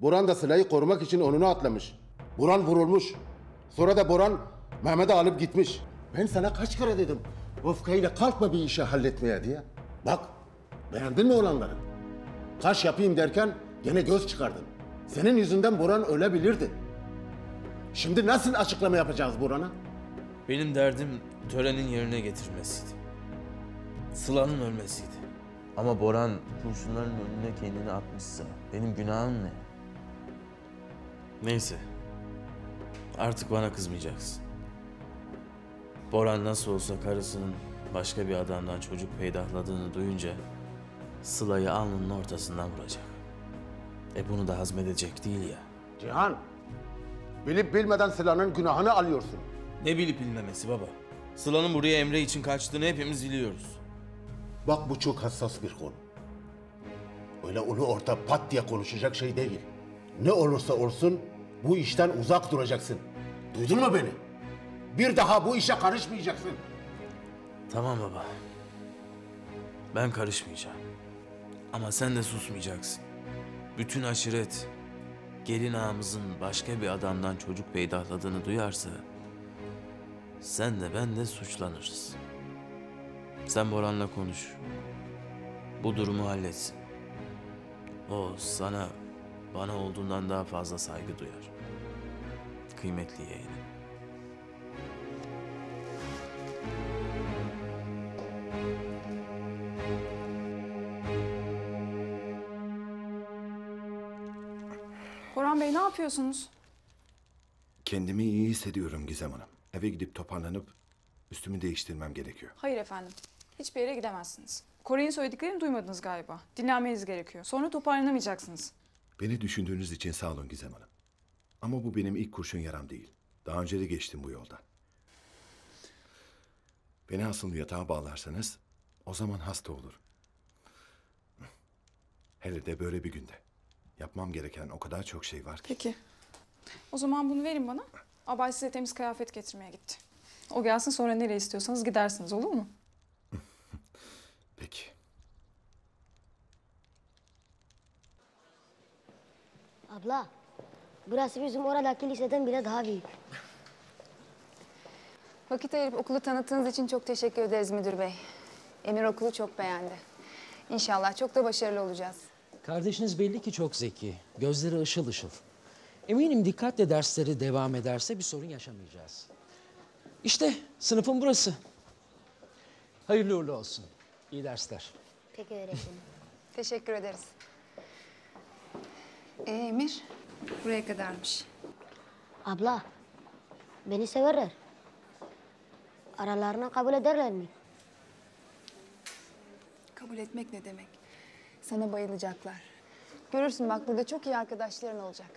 Buran da Sıla'yı korumak için önüne atlamış. Buran vurulmuş. Sonra da Buran Mehmet'i alıp gitmiş. Ben sana kaç kere dedim. Öfkeyle kalkma bir işi halletmeye diye. Bak beğendin mi olanları? Kaş yapayım derken gene göz çıkardın. Senin yüzünden Buran ölebilirdi. Şimdi nasıl açıklama yapacağız Buran'a? Benim derdim törenin yerine getirmesiydi. Sıla'nın ölmesiydi. Ama Boran kurşunların önüne kendini atmışsa benim günahım ne? Neyse. Artık bana kızmayacaksın. Boran nasıl olsa karısının başka bir adamdan çocuk peydahladığını duyunca Sıla'yı alnının ortasından vuracak. E bunu da hazmedecek değil ya. Cihan, bilip bilmeden Sıla'nın günahını alıyorsun. Ne bilip bilmemesi baba? Sıla'nın buraya Emre için kaçtığını hepimiz biliyoruz. Bak bu çok hassas bir konu. Öyle ulu orta pat diye konuşacak şey değil. Ne olursa olsun bu işten uzak duracaksın. Duydun mu beni? Bir daha bu işe karışmayacaksın. Tamam baba. Ben karışmayacağım. Ama sen de susmayacaksın. Bütün aşiret gelin ağamızın başka bir adamdan çocuk peydahladığını duyarsa sen de ben de suçlanırız. Sen Boran'la konuş. Bu durumu halletsin. O sana bana olduğundan daha fazla saygı duyar. Kıymetli yeğenim. Koran Bey ne yapıyorsunuz? Kendimi iyi hissediyorum Gizem Hanım. Eve gidip toparlanıp üstümü değiştirmem gerekiyor. Hayır efendim. Hiçbir yere gidemezsiniz. Koray'ın söylediklerini duymadınız galiba. Dinlenmeniz gerekiyor. Sonra toparlanamayacaksınız. Beni düşündüğünüz için sağ olun Gizem Hanım. Ama bu benim ilk kurşun yaram değil. Daha önce de geçtim bu yoldan. Beni asıl yatağa bağlarsanız o zaman hasta olur. Hele de böyle bir günde. Yapmam gereken o kadar çok şey var ki. Peki. O zaman bunu verin bana. Abay size temiz kıyafet getirmeye gitti. O gelsin sonra nereye istiyorsanız gidersiniz olur mu? Peki. Abla, burası bizim oradaki liseden bile daha büyük. Vakit ayırıp okulu tanıttığınız için çok teşekkür ederiz müdür bey. Emir okulu çok beğendi. İnşallah çok da başarılı olacağız. Kardeşiniz belli ki çok zeki. Gözleri ışıl ışıl. Eminim dikkatle dersleri devam ederse bir sorun yaşamayacağız. İşte sınıfın burası. Hayırlı uğurlu olsun. İyi dersler. Peki öğretmenim. Teşekkür ederiz. Ee, Emir, buraya kadarmış. Abla, beni severler. Aralarına kabul ederler mi? Kabul etmek ne demek? Sana bayılacaklar. Görürsün bak burada çok iyi arkadaşların olacak.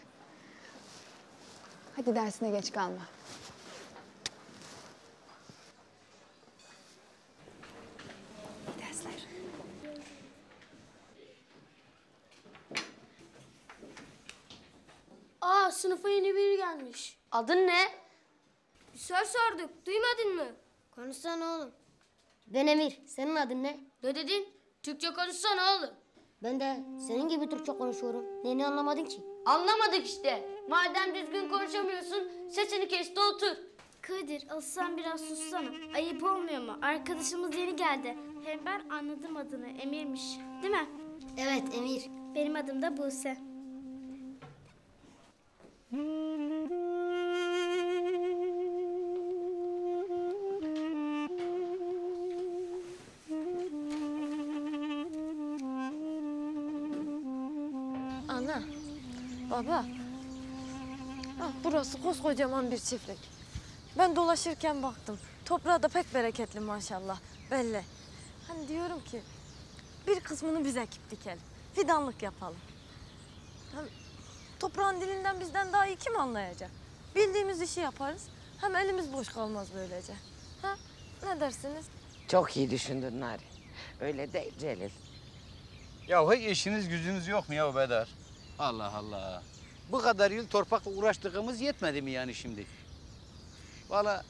Hadi dersine geç kalma. Aa, sınıfa yeni biri gelmiş. Adın ne? Bir soru sorduk, duymadın mı? Konuşsana oğlum. Ben Emir, senin adın ne? Ne dedin? Türkçe konuşsana oğlum. Ben de senin gibi Türkçe konuşuyorum. Neyini anlamadın ki? Anlamadık işte. Madem düzgün konuşamıyorsun, sesini kes de otur. Kadir, alsan biraz sussana. Ayıp olmuyor mu? Arkadaşımız yeni geldi. Hem ben anladım adını. Emir'miş. Değil mi? Evet, Emir. Benim adım da Buse. Ana, baba. Ah, burası koskocaman bir çiftlik. Ben dolaşırken baktım. Toprağı da pek bereketli maşallah. Belli. Hani diyorum ki bir kısmını biz ekip dikelim. Fidanlık yapalım. Hem toprağın dilinden bizden daha iyi kim anlayacak? Bildiğimiz işi yaparız. Hem elimiz boş kalmaz böylece. Ha? Ne dersiniz? Çok iyi düşündün Nari. Öyle değil Celil. Ya hiç işiniz gücünüz yok mu ya Bedar? Allah Allah. Bu kadar yıl torpakla uğraştığımız yetmedi mi yani şimdi? Valla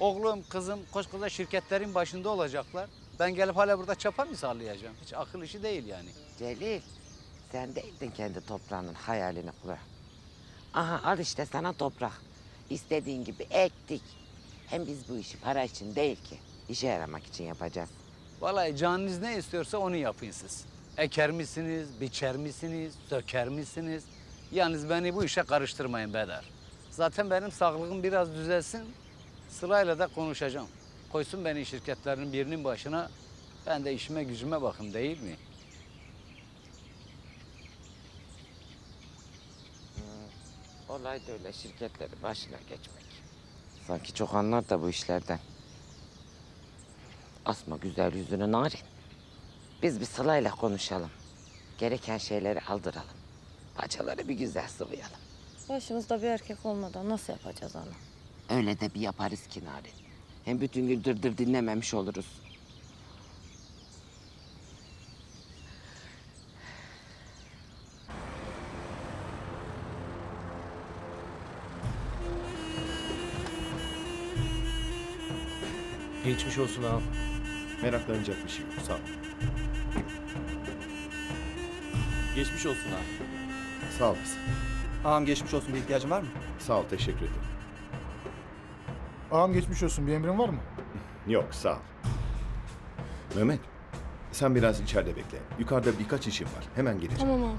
oğlum, kızım koskoca şirketlerin başında olacaklar. Ben gelip hala burada çapa mı sallayacağım? Hiç akıl işi değil yani. Celil, sen değildin kendi toprağının hayalini kuran. Aha al işte sana toprak. İstediğin gibi ektik. Hem biz bu işi para için değil ki, işe yaramak için yapacağız. Vallahi canınız ne istiyorsa onu yapın siz. Eker misiniz, biçer misiniz, söker misiniz? Yalnız beni bu işe karıştırmayın Bedar. Zaten benim sağlığım biraz düzelsin. Sırayla da konuşacağım. Koysun beni şirketlerin birinin başına. Ben de işime gücüme bakın değil mi? Olay da öyle şirketlerin başına geçmek. Sanki çok anlar da bu işlerden. Asma güzel yüzünü narin. Biz bir Sıla'yla konuşalım. Gereken şeyleri aldıralım. Paçaları bir güzel sıvayalım. Başımızda bir erkek olmadan nasıl yapacağız ana? Öyle de bir yaparız ki narin. Hem bütün gün dırdır dinlememiş oluruz. Geçmiş olsun ağam. Meraklanacak bir şey yok. Sağ ol. Geçmiş olsun abi. Sağ olasın. Ağam geçmiş olsun. Bir ihtiyacın var mı? Sağ ol. Teşekkür ederim. Ağam geçmiş olsun. Bir emrin var mı? Yok sağ ol. Mehmet. Sen biraz içeride bekle. Yukarıda birkaç işim var. Hemen geleceğim. Tamam ağam.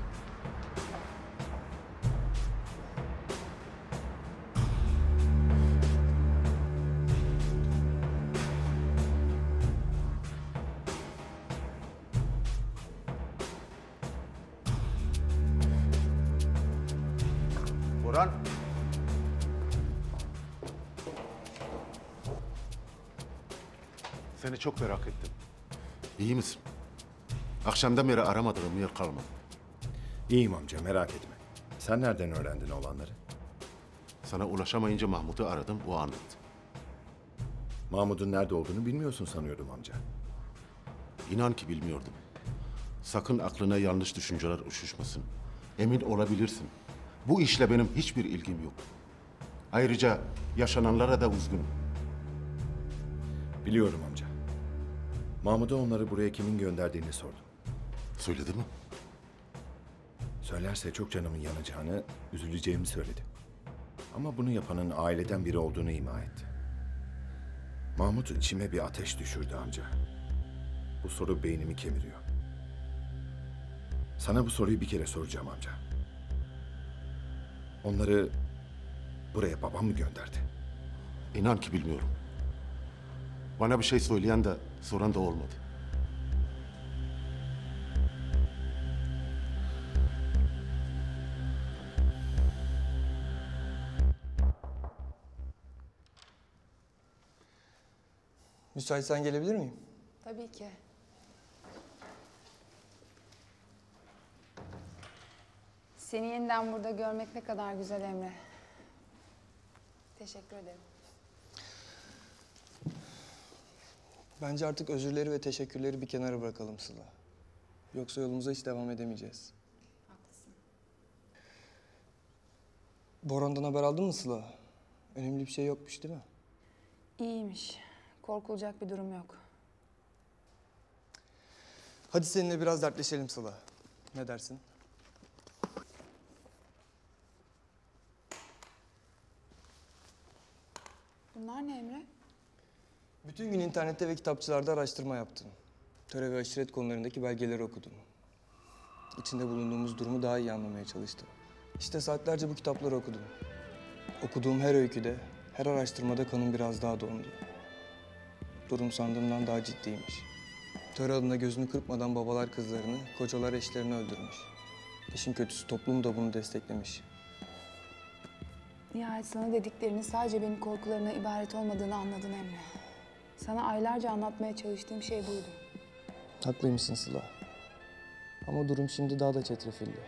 İyi misin? Akşamdan beri aramadığım yer kalmadı. İyiyim amca merak etme. Sen nereden öğrendin olanları? Sana ulaşamayınca Mahmut'u aradım, o anlattı. Mahmut'un nerede olduğunu bilmiyorsun sanıyordum amca. İnan ki bilmiyordum. Sakın aklına yanlış düşünceler uçuşmasın. Emin olabilirsin. Bu işle benim hiçbir ilgim yok. Ayrıca yaşananlara da üzgünüm. Biliyorum amca. Mahmut'a onları buraya kimin gönderdiğini sordum. Söyledi mi? Söylerse çok canımın yanacağını, üzüleceğimi söyledi. Ama bunu yapanın aileden biri olduğunu ima etti. Mahmut içime bir ateş düşürdü amca. Bu soru beynimi kemiriyor. Sana bu soruyu bir kere soracağım amca. Onları buraya babam mı gönderdi? İnan ki bilmiyorum. Bana bir şey söyleyen de soran da olmadı. Müsaitsen gelebilir miyim? Tabii ki. Seni yeniden burada görmek ne kadar güzel Emre. Teşekkür ederim. Bence artık özürleri ve teşekkürleri bir kenara bırakalım Sıla. Yoksa yolumuza hiç devam edemeyeceğiz. Haklısın. Boran'dan haber aldın mı Sıla? Önemli bir şey yokmuş değil mi? İyiymiş. Korkulacak bir durum yok. Hadi seninle biraz dertleşelim Sıla. Ne dersin? Bunlar ne Emre? Bütün gün internette ve kitapçılarda araştırma yaptım. Töre ve aşiret konularındaki belgeleri okudum. İçinde bulunduğumuz durumu daha iyi anlamaya çalıştım. İşte saatlerce bu kitapları okudum. Okuduğum her öyküde, her araştırmada kanım biraz daha dondu. Durum sandığımdan daha ciddiymiş. Töre adına gözünü kırpmadan babalar kızlarını, kocalar eşlerini öldürmüş. İşin kötüsü toplum da bunu desteklemiş. Nihayet sana dediklerinin sadece benim korkularına ibaret olmadığını anladın Emre. Sana aylarca anlatmaya çalıştığım şey buydu. Haklıymışsın Sıla. Ama durum şimdi daha da çetrefilli.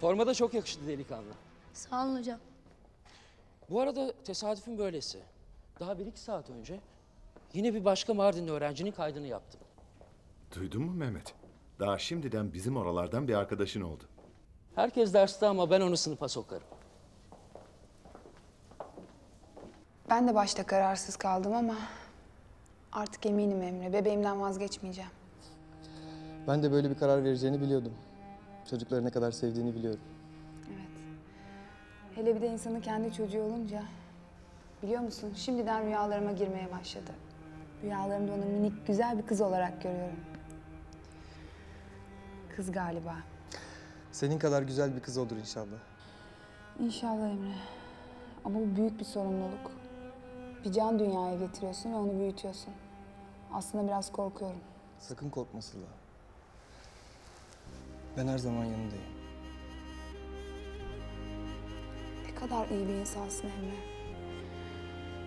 Formada çok yakıştı delikanlı. Sağ olun hocam. Bu arada tesadüfün böylesi. Daha bir iki saat önce yine bir başka Mardinli öğrencinin kaydını yaptım. Duydun mu Mehmet? Daha şimdiden bizim oralardan bir arkadaşın oldu. Herkes derste ama ben onu sınıfa sokarım. Ben de başta kararsız kaldım ama artık eminim Emre. Bebeğimden vazgeçmeyeceğim. Ben de böyle bir karar vereceğini biliyordum. Çocukları ne kadar sevdiğini biliyorum. Hele bir de insanın kendi çocuğu olunca biliyor musun şimdiden rüyalarıma girmeye başladı. Rüyalarımda onu minik güzel bir kız olarak görüyorum. Kız galiba. Senin kadar güzel bir kız olur inşallah. İnşallah Emre. Ama bu büyük bir sorumluluk. Bir can dünyaya getiriyorsun ve onu büyütüyorsun. Aslında biraz korkuyorum. Sakın korkma Sıla. Ben her zaman yanındayım. Ne kadar iyi bir insansın Emre.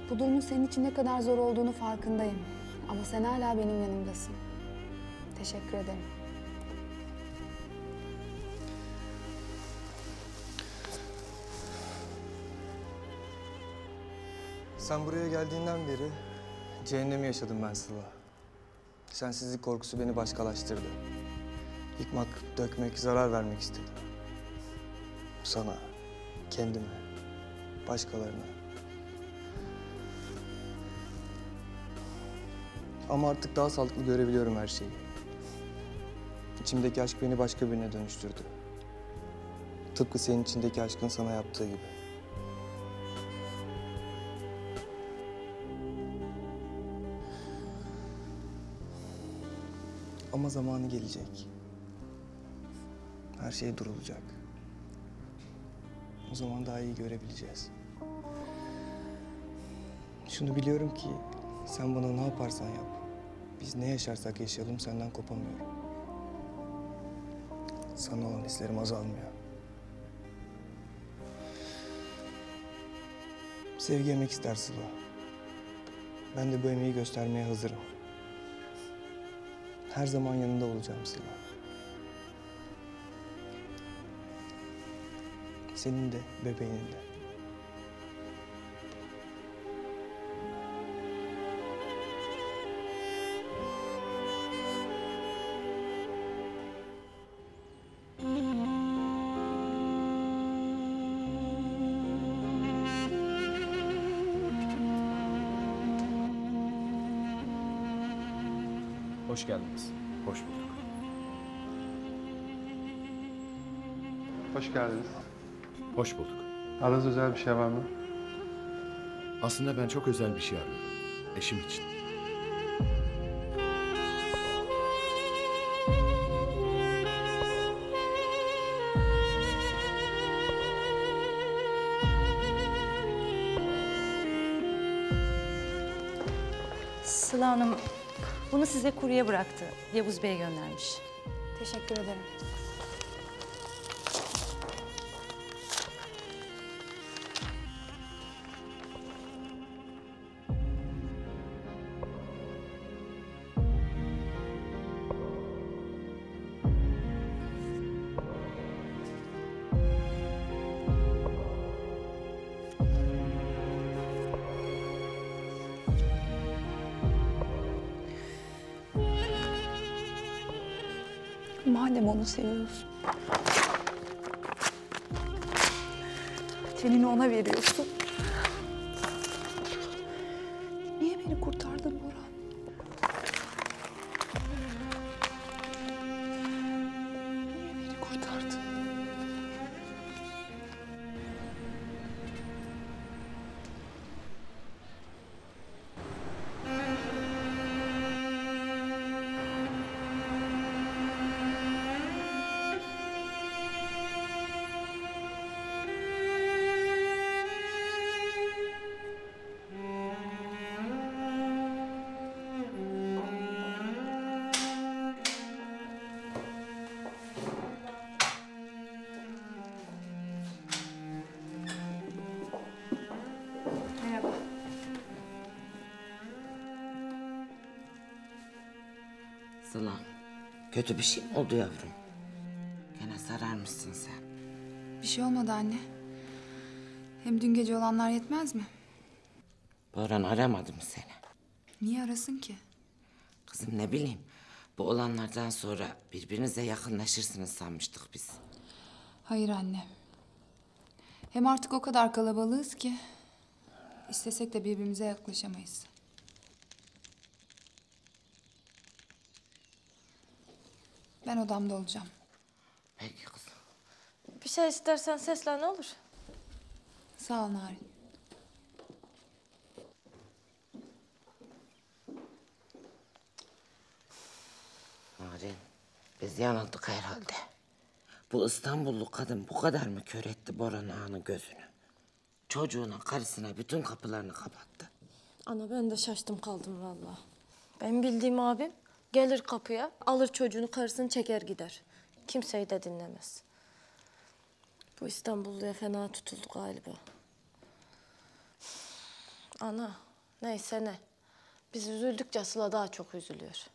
Bu durumun senin için ne kadar zor olduğunu farkındayım. Ama sen hala benim yanımdasın. Teşekkür ederim. Sen buraya geldiğinden beri cehennemi yaşadım ben Sıla. Sensizlik korkusu beni başkalaştırdı. Yıkmak, dökmek, zarar vermek istedim. Sana, kendime, başkalarına. Ama artık daha sağlıklı görebiliyorum her şeyi. İçimdeki aşk beni başka birine dönüştürdü. Tıpkı senin içindeki aşkın sana yaptığı gibi. Ama zamanı gelecek. Her şey durulacak. O zaman daha iyi görebileceğiz. Şunu biliyorum ki sen bana ne yaparsan yap. Biz ne yaşarsak yaşayalım senden kopamıyorum. Sana olan hislerim azalmıyor. Sevgi emek ister Sıla. Ben de bu emeği göstermeye hazırım. Her zaman yanında olacağım Sıla. Senin de bebeğinin de. Hoş geldiniz. Hoş bulduk. Hoş geldiniz. Hoş bulduk. Aranız özel bir şey var mı? Aslında ben çok özel bir şey arıyorum. Eşim için. Sıla Hanım bunu size kurye bıraktı. Yavuz Bey göndermiş. Teşekkür ederim. Onu seviyorsun. Tenini ona veriyorsun. Kötü bir şey mi oldu yavrum? Gene sararmışsın sen. Bir şey olmadı anne. Hem dün gece olanlar yetmez mi? Boran aramadı mı seni? Niye arasın ki? Kızım ne bileyim. Bu olanlardan sonra birbirinize yakınlaşırsınız sanmıştık biz. Hayır anne. Hem artık o kadar kalabalığız ki istesek de birbirimize yaklaşamayız. Ben odamda olacağım. Peki kızım. Bir şey istersen seslen olur. Sağ ol Narin. Narin, biz yanıldık herhalde. Bu İstanbullu kadın bu kadar mı kör etti Boran Ağa'nın gözünü? Çocuğuna, karısına bütün kapılarını kapattı. Ana ben de şaştım kaldım vallahi. Ben bildiğim abim gelir kapıya, alır çocuğunu, karısını çeker gider. Kimseyi de dinlemez. Bu İstanbulluya fena tutuldu galiba. Ana, neyse ne. Biz üzüldükçe Sıla daha çok üzülüyor.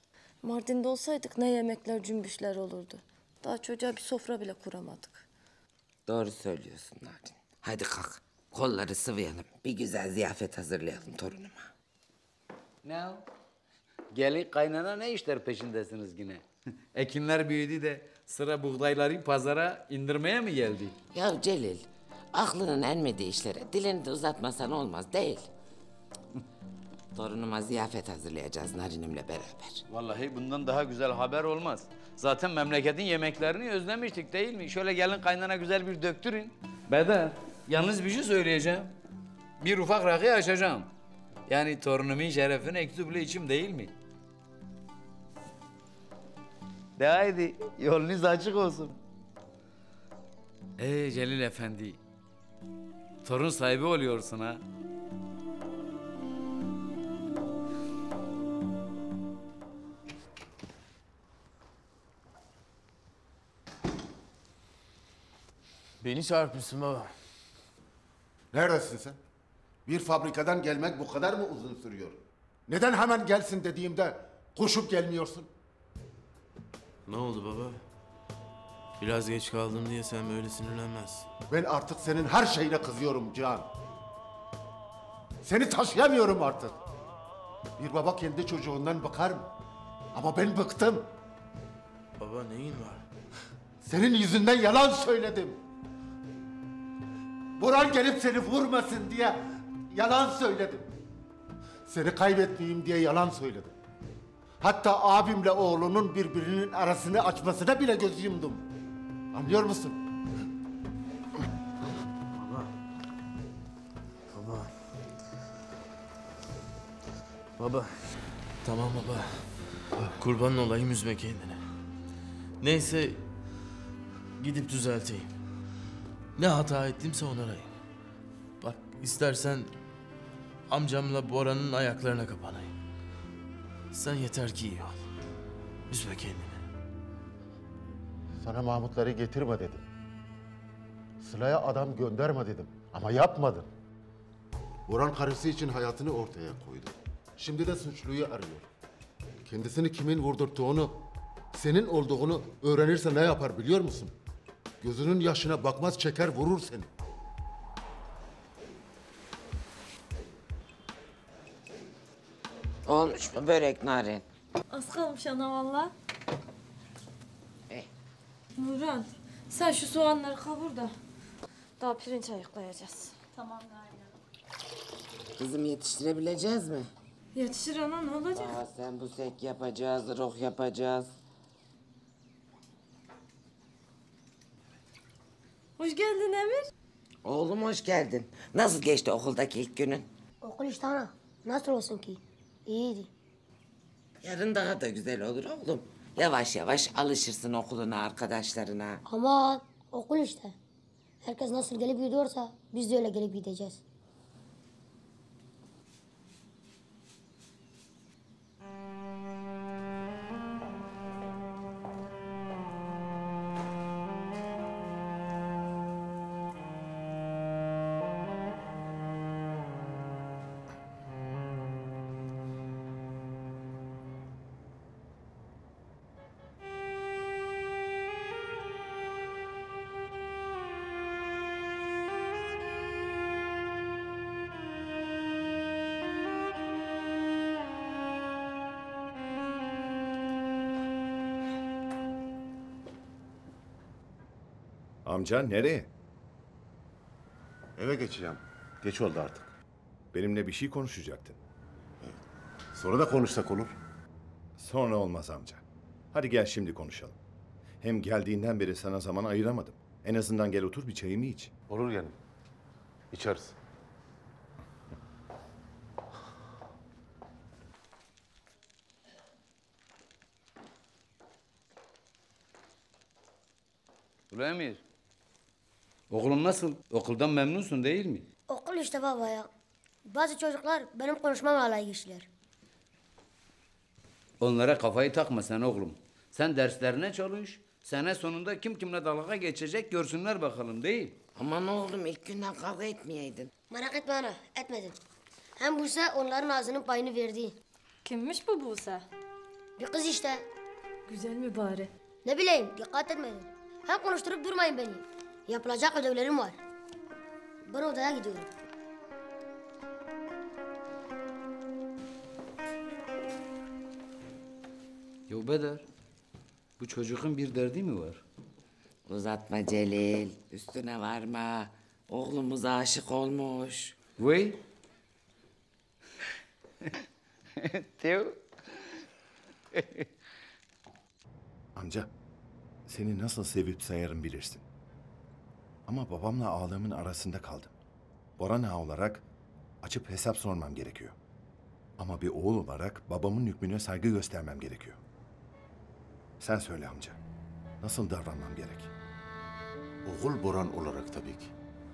Mardin'de olsaydık ne yemekler cümbüşler olurdu. Daha çocuğa bir sofra bile kuramadık. Doğru söylüyorsun Narin. Hadi kalk. Kolları sıvayalım. Bir güzel ziyafet hazırlayalım torunuma. Ne o? Gelin kaynana ne işler peşindesiniz yine? Ekinler büyüdü de sıra buğdayları pazara indirmeye mi geldi? Ya Celil, aklının ermediği işlere dilini de uzatmasan olmaz değil. Torunuma ziyafet hazırlayacağız Narin'imle beraber. Vallahi bundan daha güzel haber olmaz. Zaten memleketin yemeklerini özlemiştik değil mi? Şöyle gelin kaynana güzel bir döktürün. Bedar, yalnız bir şey söyleyeceğim. Bir ufak rakı açacağım. Yani torunumun şerefine ektu bile içim değil mi? De haydi, yolunuz açık olsun. Ee Celil Efendi, torun sahibi oluyorsun ha. Beni çağırmışsın baba. Neredesin sen? Bir fabrikadan gelmek bu kadar mı uzun sürüyor? Neden hemen gelsin dediğimde koşup gelmiyorsun? Ne oldu baba? Biraz geç kaldım diye sen böyle sinirlenmezsin. Ben artık senin her şeyine kızıyorum Can. Seni taşıyamıyorum artık. Bir baba kendi çocuğundan bakar mı? Ama ben bıktım. Baba neyin var? Senin yüzünden yalan söyledim. Burhan gelip seni vurmasın diye yalan söyledim. Seni kaybetmeyeyim diye yalan söyledim. Hatta abimle oğlunun birbirinin arasını açmasına bile göz yumdum. Anlıyor musun? Baba. Baba. Baba. Tamam baba. Kurbanın olayım üzme kendini. Neyse gidip düzelteyim. Ne hata ettimse onarayım. Bak istersen amcamla Bora'nın ayaklarına kapanayım. Sen yeter ki iyi ol. Üzme kendini. Sana Mahmutları getirme dedim. Sıla'ya adam gönderme dedim. Ama yapmadın. Burhan karısı için hayatını ortaya koydu. Şimdi de suçluyu arıyor. Kendisini kimin vurdurttuğunu, senin olduğunu öğrenirse ne yapar biliyor musun? Gözünün yaşına bakmaz çeker vurur seni. Olmuş mu börek Narin? Az kalmış ana valla. Eh. Nurhan, sen şu soğanları kavur da. Daha pirinç ayıklayacağız. Tamam Narin Kızım yetiştirebileceğiz mi? Yetişir ana ne olacak? Aa, sen bu sek yapacağız, roh yapacağız. Hoş geldin Emir. Oğlum hoş geldin. Nasıl geçti okuldaki ilk günün? Okul işte ana. Nasıl olsun ki? İyiydi. Yarın daha da güzel olur oğlum. Yavaş yavaş alışırsın okuluna, arkadaşlarına. Ama okul işte. Herkes nasıl gelip gidiyorsa biz de öyle gelip gideceğiz. Amca nereye? Eve geçeceğim. Geç oldu artık. Benimle bir şey konuşacaktın. Sonra da konuşsak olur. Sonra olmaz amca. Hadi gel şimdi konuşalım. Hem geldiğinden beri sana zaman ayıramadım. En azından gel otur bir çayımı iç. Olur yani. İçeriz. Ula Emir. Okulun nasıl? Okuldan memnunsun değil mi? Okul işte baba ya. Bazı çocuklar benim konuşmamla alay geçtiler. Onlara kafayı takma sen oğlum. Sen derslerine çalış. Sene sonunda kim kimle dalga geçecek görsünler bakalım değil. Aman oğlum ilk günden kavga etmeyeydin. Merak etme ana, etmedim. Hem Buse onların ağzının payını verdi. Kimmiş bu Buse? Bir kız işte. Güzel mi bari? Ne bileyim, dikkat etmedim. Hem konuşturup durmayın beni. Yapılacak ödevlerim var. Ben odaya gidiyorum. Yo Bedar, bu çocuğun bir derdi mi var? Uzatma Celil. Üstüne varma. Oğlumuz aşık olmuş. Vay. Teo. Amca, seni nasıl sevip sayarım bilirsin. Ama babamla ağlamın arasında kaldım. Boran ağa olarak açıp hesap sormam gerekiyor. Ama bir oğul olarak babamın hükmüne saygı göstermem gerekiyor. Sen söyle amca. Nasıl davranmam gerek? Oğul Boran olarak tabii ki.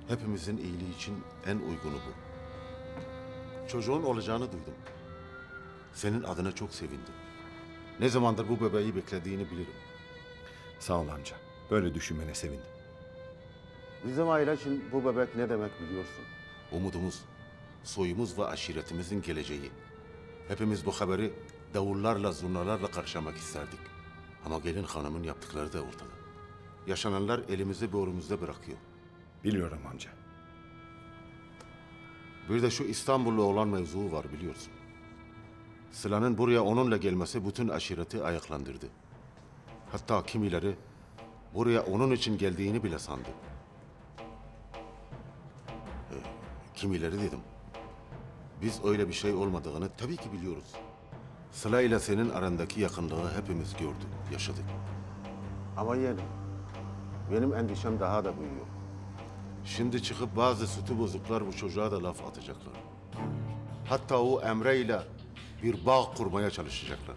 Hepimizin iyiliği için en uygunu bu. Çocuğun olacağını duydum. Senin adına çok sevindim. Ne zamandır bu bebeği beklediğini bilirim. Sağ ol amca. Böyle düşünmene sevindim. Bizim aile için bu bebek ne demek biliyorsun? Umudumuz, soyumuz ve aşiretimizin geleceği. Hepimiz bu haberi davullarla, zurnalarla karşılamak isterdik. Ama gelin hanımın yaptıkları da ortada. Yaşananlar elimizi boğrumuzda bırakıyor. Biliyorum amca. Bir de şu İstanbul'la olan mevzu var biliyorsun. Sıla'nın buraya onunla gelmesi bütün aşireti ayaklandırdı. Hatta kimileri buraya onun için geldiğini bile sandı. Kimileri dedim. Biz öyle bir şey olmadığını tabii ki biliyoruz. Sıla ile senin arandaki yakınlığı hepimiz gördük, yaşadık. Ama yeğenim, benim endişem daha da büyüyor. Şimdi çıkıp bazı sütü bozuklar bu çocuğa da laf atacaklar. Hatta o Emre ile bir bağ kurmaya çalışacaklar.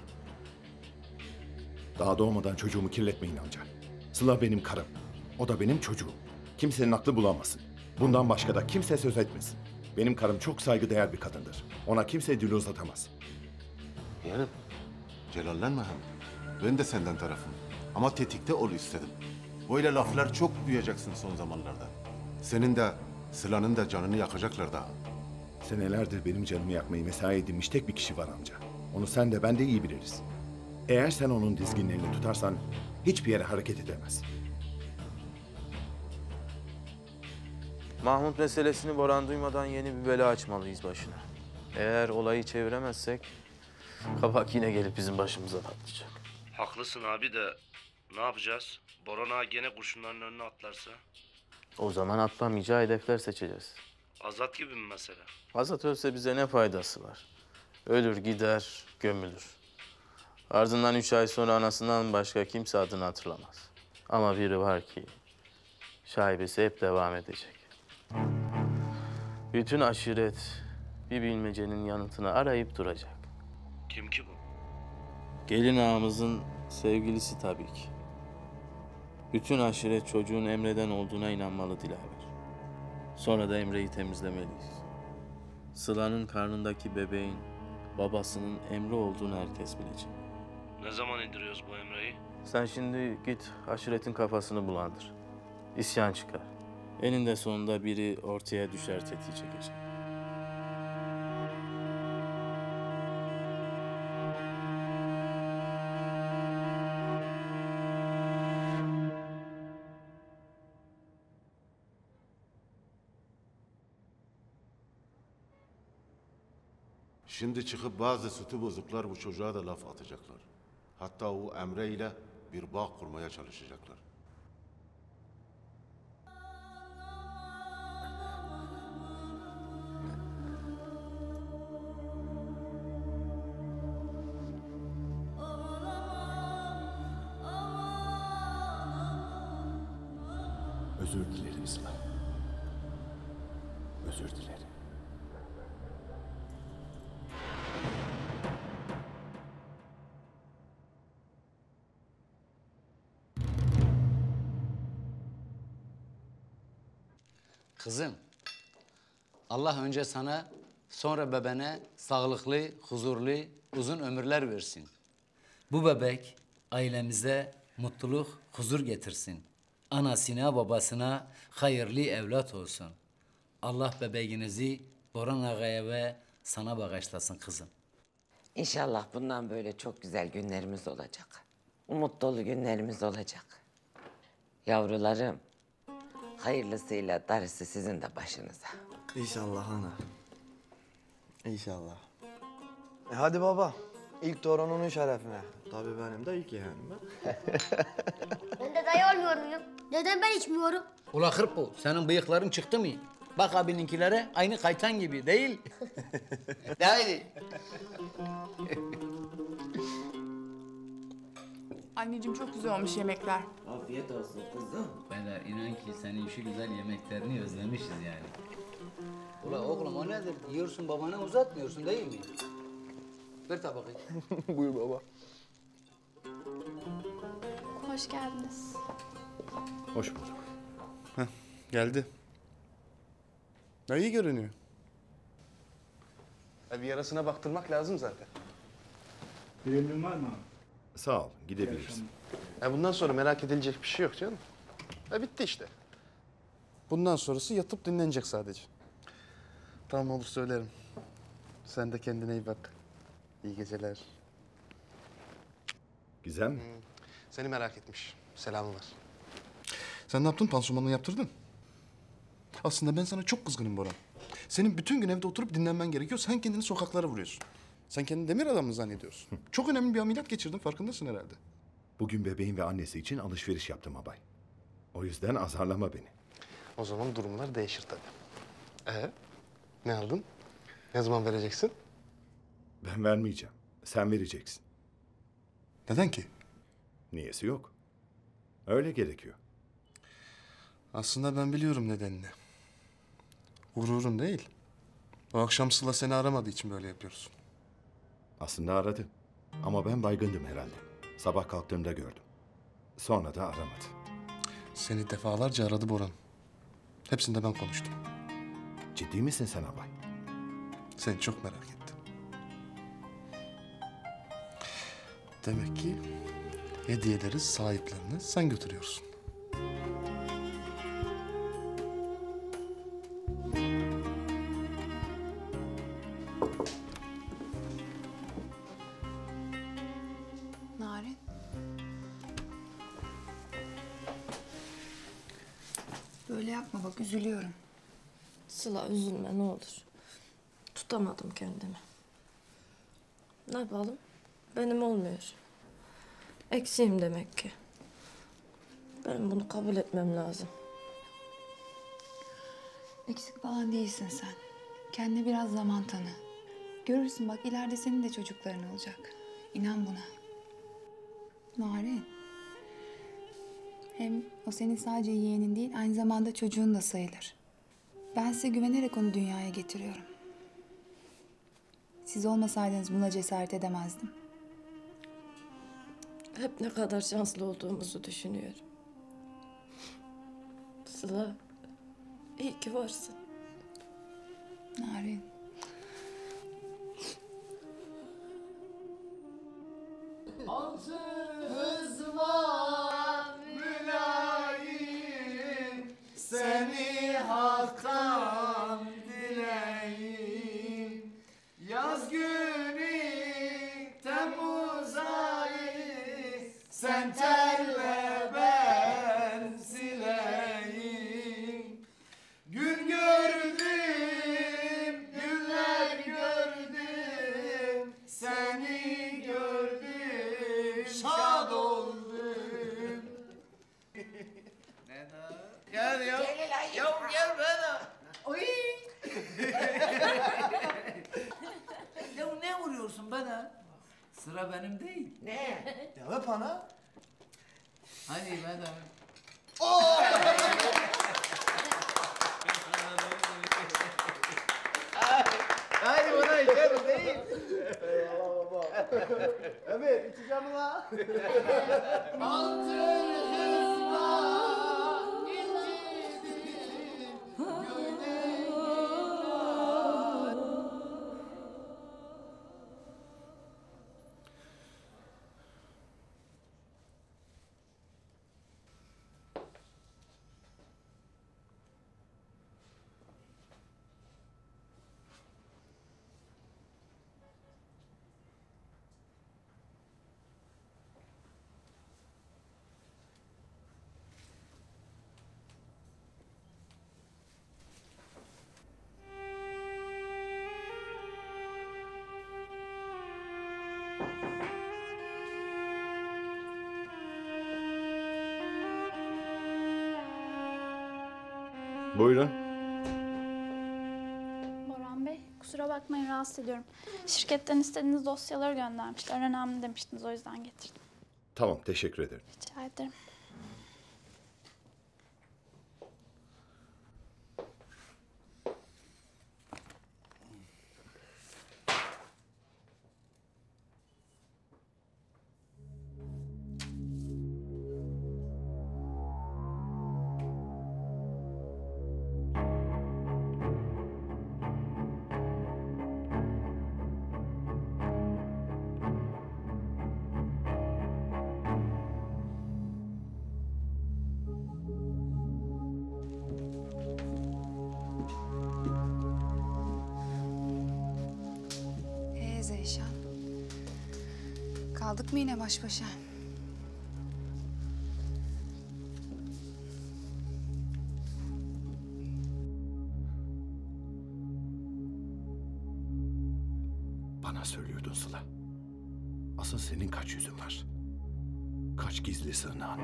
Daha doğmadan çocuğumu kirletmeyin amca. Sıla benim karım. O da benim çocuğum. Kimsenin aklı bulamasın. Bundan başka da kimse söz etmesin. Benim karım çok saygıdeğer bir kadındır. Ona kimse dil uzatamaz. Yeğenim, celallenme hem. Ben de senden tarafım. Ama tetikte ol istedim. Böyle laflar çok duyacaksın son zamanlarda. Senin de, Sıla'nın da canını yakacaklar daha. Senelerdir benim canımı yakmayı mesai edinmiş tek bir kişi var amca. Onu sen de ben de iyi biliriz. Eğer sen onun dizginlerini tutarsan hiçbir yere hareket edemez. Mahmut meselesini Boran duymadan yeni bir bela açmalıyız başına. Eğer olayı çeviremezsek kabak yine gelip bizim başımıza patlayacak. Haklısın abi de ne yapacağız? Boran ağa gene kurşunların önüne atlarsa? O zaman atlamayacağı hedefler seçeceğiz. Azat gibi mi mesela? Azat ölse bize ne faydası var? Ölür gider, gömülür. Ardından üç ay sonra anasından başka kimse adını hatırlamaz. Ama biri var ki şaibesi hep devam edecek. Bütün aşiret bir bilmecenin yanıtını arayıp duracak. Kim ki bu? Gelin ağamızın sevgilisi tabii ki. Bütün aşiret çocuğun Emre'den olduğuna inanmalı Dilaver. Sonra da Emre'yi temizlemeliyiz. Sıla'nın karnındaki bebeğin babasının Emre olduğunu herkes bilecek. Ne zaman indiriyoruz bu Emre'yi? Sen şimdi git aşiretin kafasını bulandır. İsyan çıkar. Eninde sonunda biri ortaya düşer tetiği çekecek. Şimdi çıkıp bazı sütü bozuklar bu çocuğa da laf atacaklar. Hatta o Emre ile bir bağ kurmaya çalışacaklar. Allah önce sana, sonra bebene sağlıklı, huzurlu, uzun ömürler versin. Bu bebek ailemize mutluluk, huzur getirsin. Anasına, babasına hayırlı evlat olsun. Allah bebeğinizi Boran Ağa'ya ve sana bağışlasın kızım. İnşallah bundan böyle çok güzel günlerimiz olacak. Umut dolu günlerimiz olacak. Yavrularım, hayırlısıyla darısı sizin de başınıza. İnşallah ana. İnşallah. E hadi baba. İlk doğuran onun şerefine. Tabii benim de ilk yeğenim ben. Ben de dayı olmuyor muyum? Neden ben içmiyorum? Ula hırpo, senin bıyıkların çıktı mı? Bak abininkilere aynı kaytan gibi değil. Değil. Anneciğim çok güzel olmuş yemekler. Afiyet olsun kızım. Beyler inan ki senin şu güzel yemeklerini özlemişiz yani. Ula oğlum o nedir? Yiyorsun babana uzatmıyorsun değil mi? Ver tabağı. Buyur baba. Hoş geldiniz. Hoş bulduk. Heh, geldi. Ya iyi görünüyor. E bir yarasına baktırmak lazım zaten. Bir emrin var mı Sağ ol, gidebilirsin. E bundan sonra merak edilecek bir şey yok canım. E bitti işte. Bundan sonrası yatıp dinlenecek sadece. Tamam olur söylerim. Sen de kendine iyi bak. İyi geceler. Gizem, Seni merak etmiş. Selamı var. Sen ne yaptın? Pansumanını yaptırdın. Aslında ben sana çok kızgınım Boran. Senin bütün gün evde oturup dinlenmen gerekiyor. Sen kendini sokaklara vuruyorsun. Sen kendini demir adam mı zannediyorsun? çok önemli bir ameliyat geçirdin. Farkındasın herhalde. bugün bebeğin ve annesi için alışveriş yaptım abay. O yüzden azarlama beni. O zaman durumlar değişir tabii. Ee, ne aldın? Ne zaman vereceksin? Ben vermeyeceğim. Sen vereceksin. Neden ki? Niyesi yok. Öyle gerekiyor. Aslında ben biliyorum nedenini. Gururun değil. O akşam Sıla seni aramadığı için böyle yapıyorsun. Aslında aradı. Ama ben baygındım herhalde. Sabah kalktığımda gördüm. Sonra da aramadı. Seni defalarca aradı Boran. Hepsinde ben konuştum. Ciddi misin sen abay? Seni çok merak ettim. Demek ki hediyeleri sahiplerine sen götürüyorsun. Tutamadım kendimi. Ne yapalım? Benim olmuyor. Eksiğim demek ki. Ben bunu kabul etmem lazım. Eksik falan değilsin sen. Kendine biraz zaman tanı. Görürsün bak ileride senin de çocukların olacak. İnan buna. Narin. Hem o senin sadece yeğenin değil aynı zamanda çocuğun da sayılır. Ben size güvenerek onu dünyaya getiriyorum. Siz olmasaydınız buna cesaret edemezdim. Hep ne kadar şanslı olduğumuzu düşünüyorum. Sıla, iyi ki varsın. Narin. Altı değil. Ne? Ya öp ana. Hadi bana. Hadi bana içerim değil. Eyvallah baba. Evet içeceğim la. Altın Buyurun. Boran Bey, kusura bakmayın rahatsız ediyorum. Şirketten istediğiniz dosyaları göndermişler. Önemli demiştiniz o yüzden getirdim. Tamam, teşekkür ederim. Rica ederim. Kaldık mı yine baş başa? Bana söylüyordun Sıla. Asıl senin kaç yüzün var? Kaç gizli sığınağın?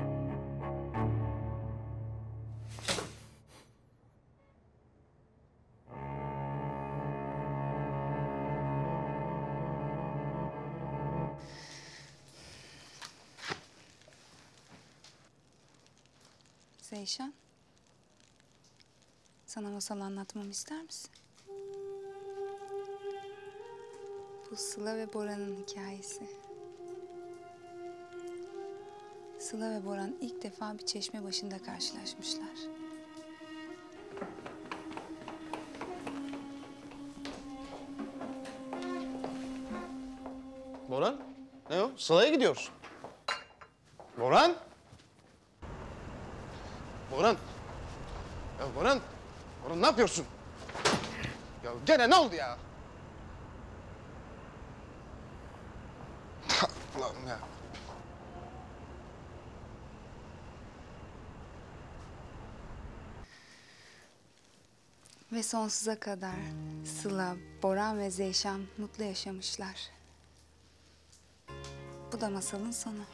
Zeyşan. Sana masal anlatmamı ister misin? Bu Sıla ve Boran'ın hikayesi. Sıla ve Boran ilk defa bir çeşme başında karşılaşmışlar. Boran? Ne o? Sıla'ya gidiyoruz. Boran? Ya Boran? Boran ne yapıyorsun? Ya gene ne oldu ya? Allah'ım ya. Ve sonsuza kadar Sıla, Boran ve Zeyşan mutlu yaşamışlar. Bu da masalın sonu.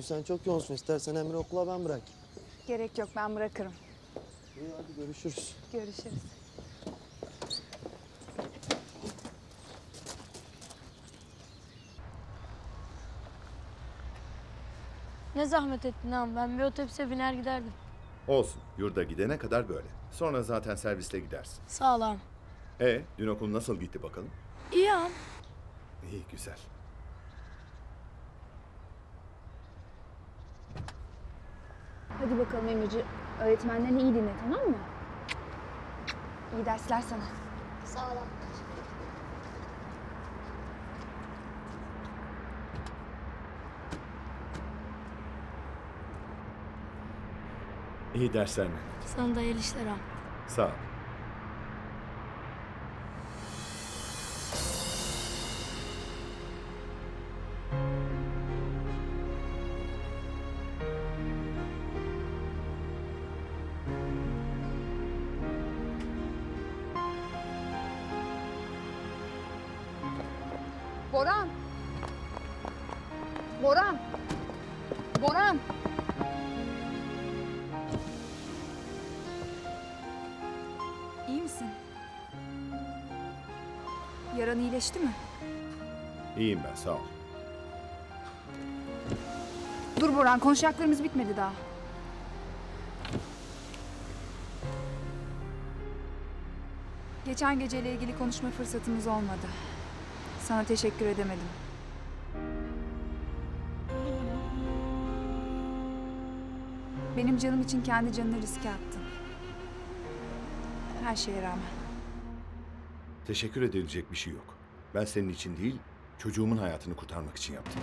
Bugün sen çok yoğunsun. İstersen Emre okula ben bırak. Gerek yok ben bırakırım. İyi hadi görüşürüz. Görüşürüz. Ne zahmet ettin ağam. Ben bir otobüse biner giderdim. Olsun, yurda gidene kadar böyle. Sonra zaten servisle gidersin. Sağ ol ağam. E, dün okul nasıl gitti bakalım? İyi ağam. İyi, güzel. Bakalım Emirci. Öğretmenlerini iyi dinle tamam mı? İyi dersler sana. Sağ ol. İyi dersler. Sana da hayırlı işler ağam. Sağ ol. İyileşti mi? İyiyim ben, sağ ol. Dur Boran, konuşacaklarımız bitmedi daha. Geçen geceyle ilgili konuşma fırsatımız olmadı. Sana teşekkür edemedim. Benim canım için kendi canını riske attın. Her şeye rağmen. Teşekkür edilecek bir şey yok. Ben senin için değil, çocuğumun hayatını kurtarmak için yaptım.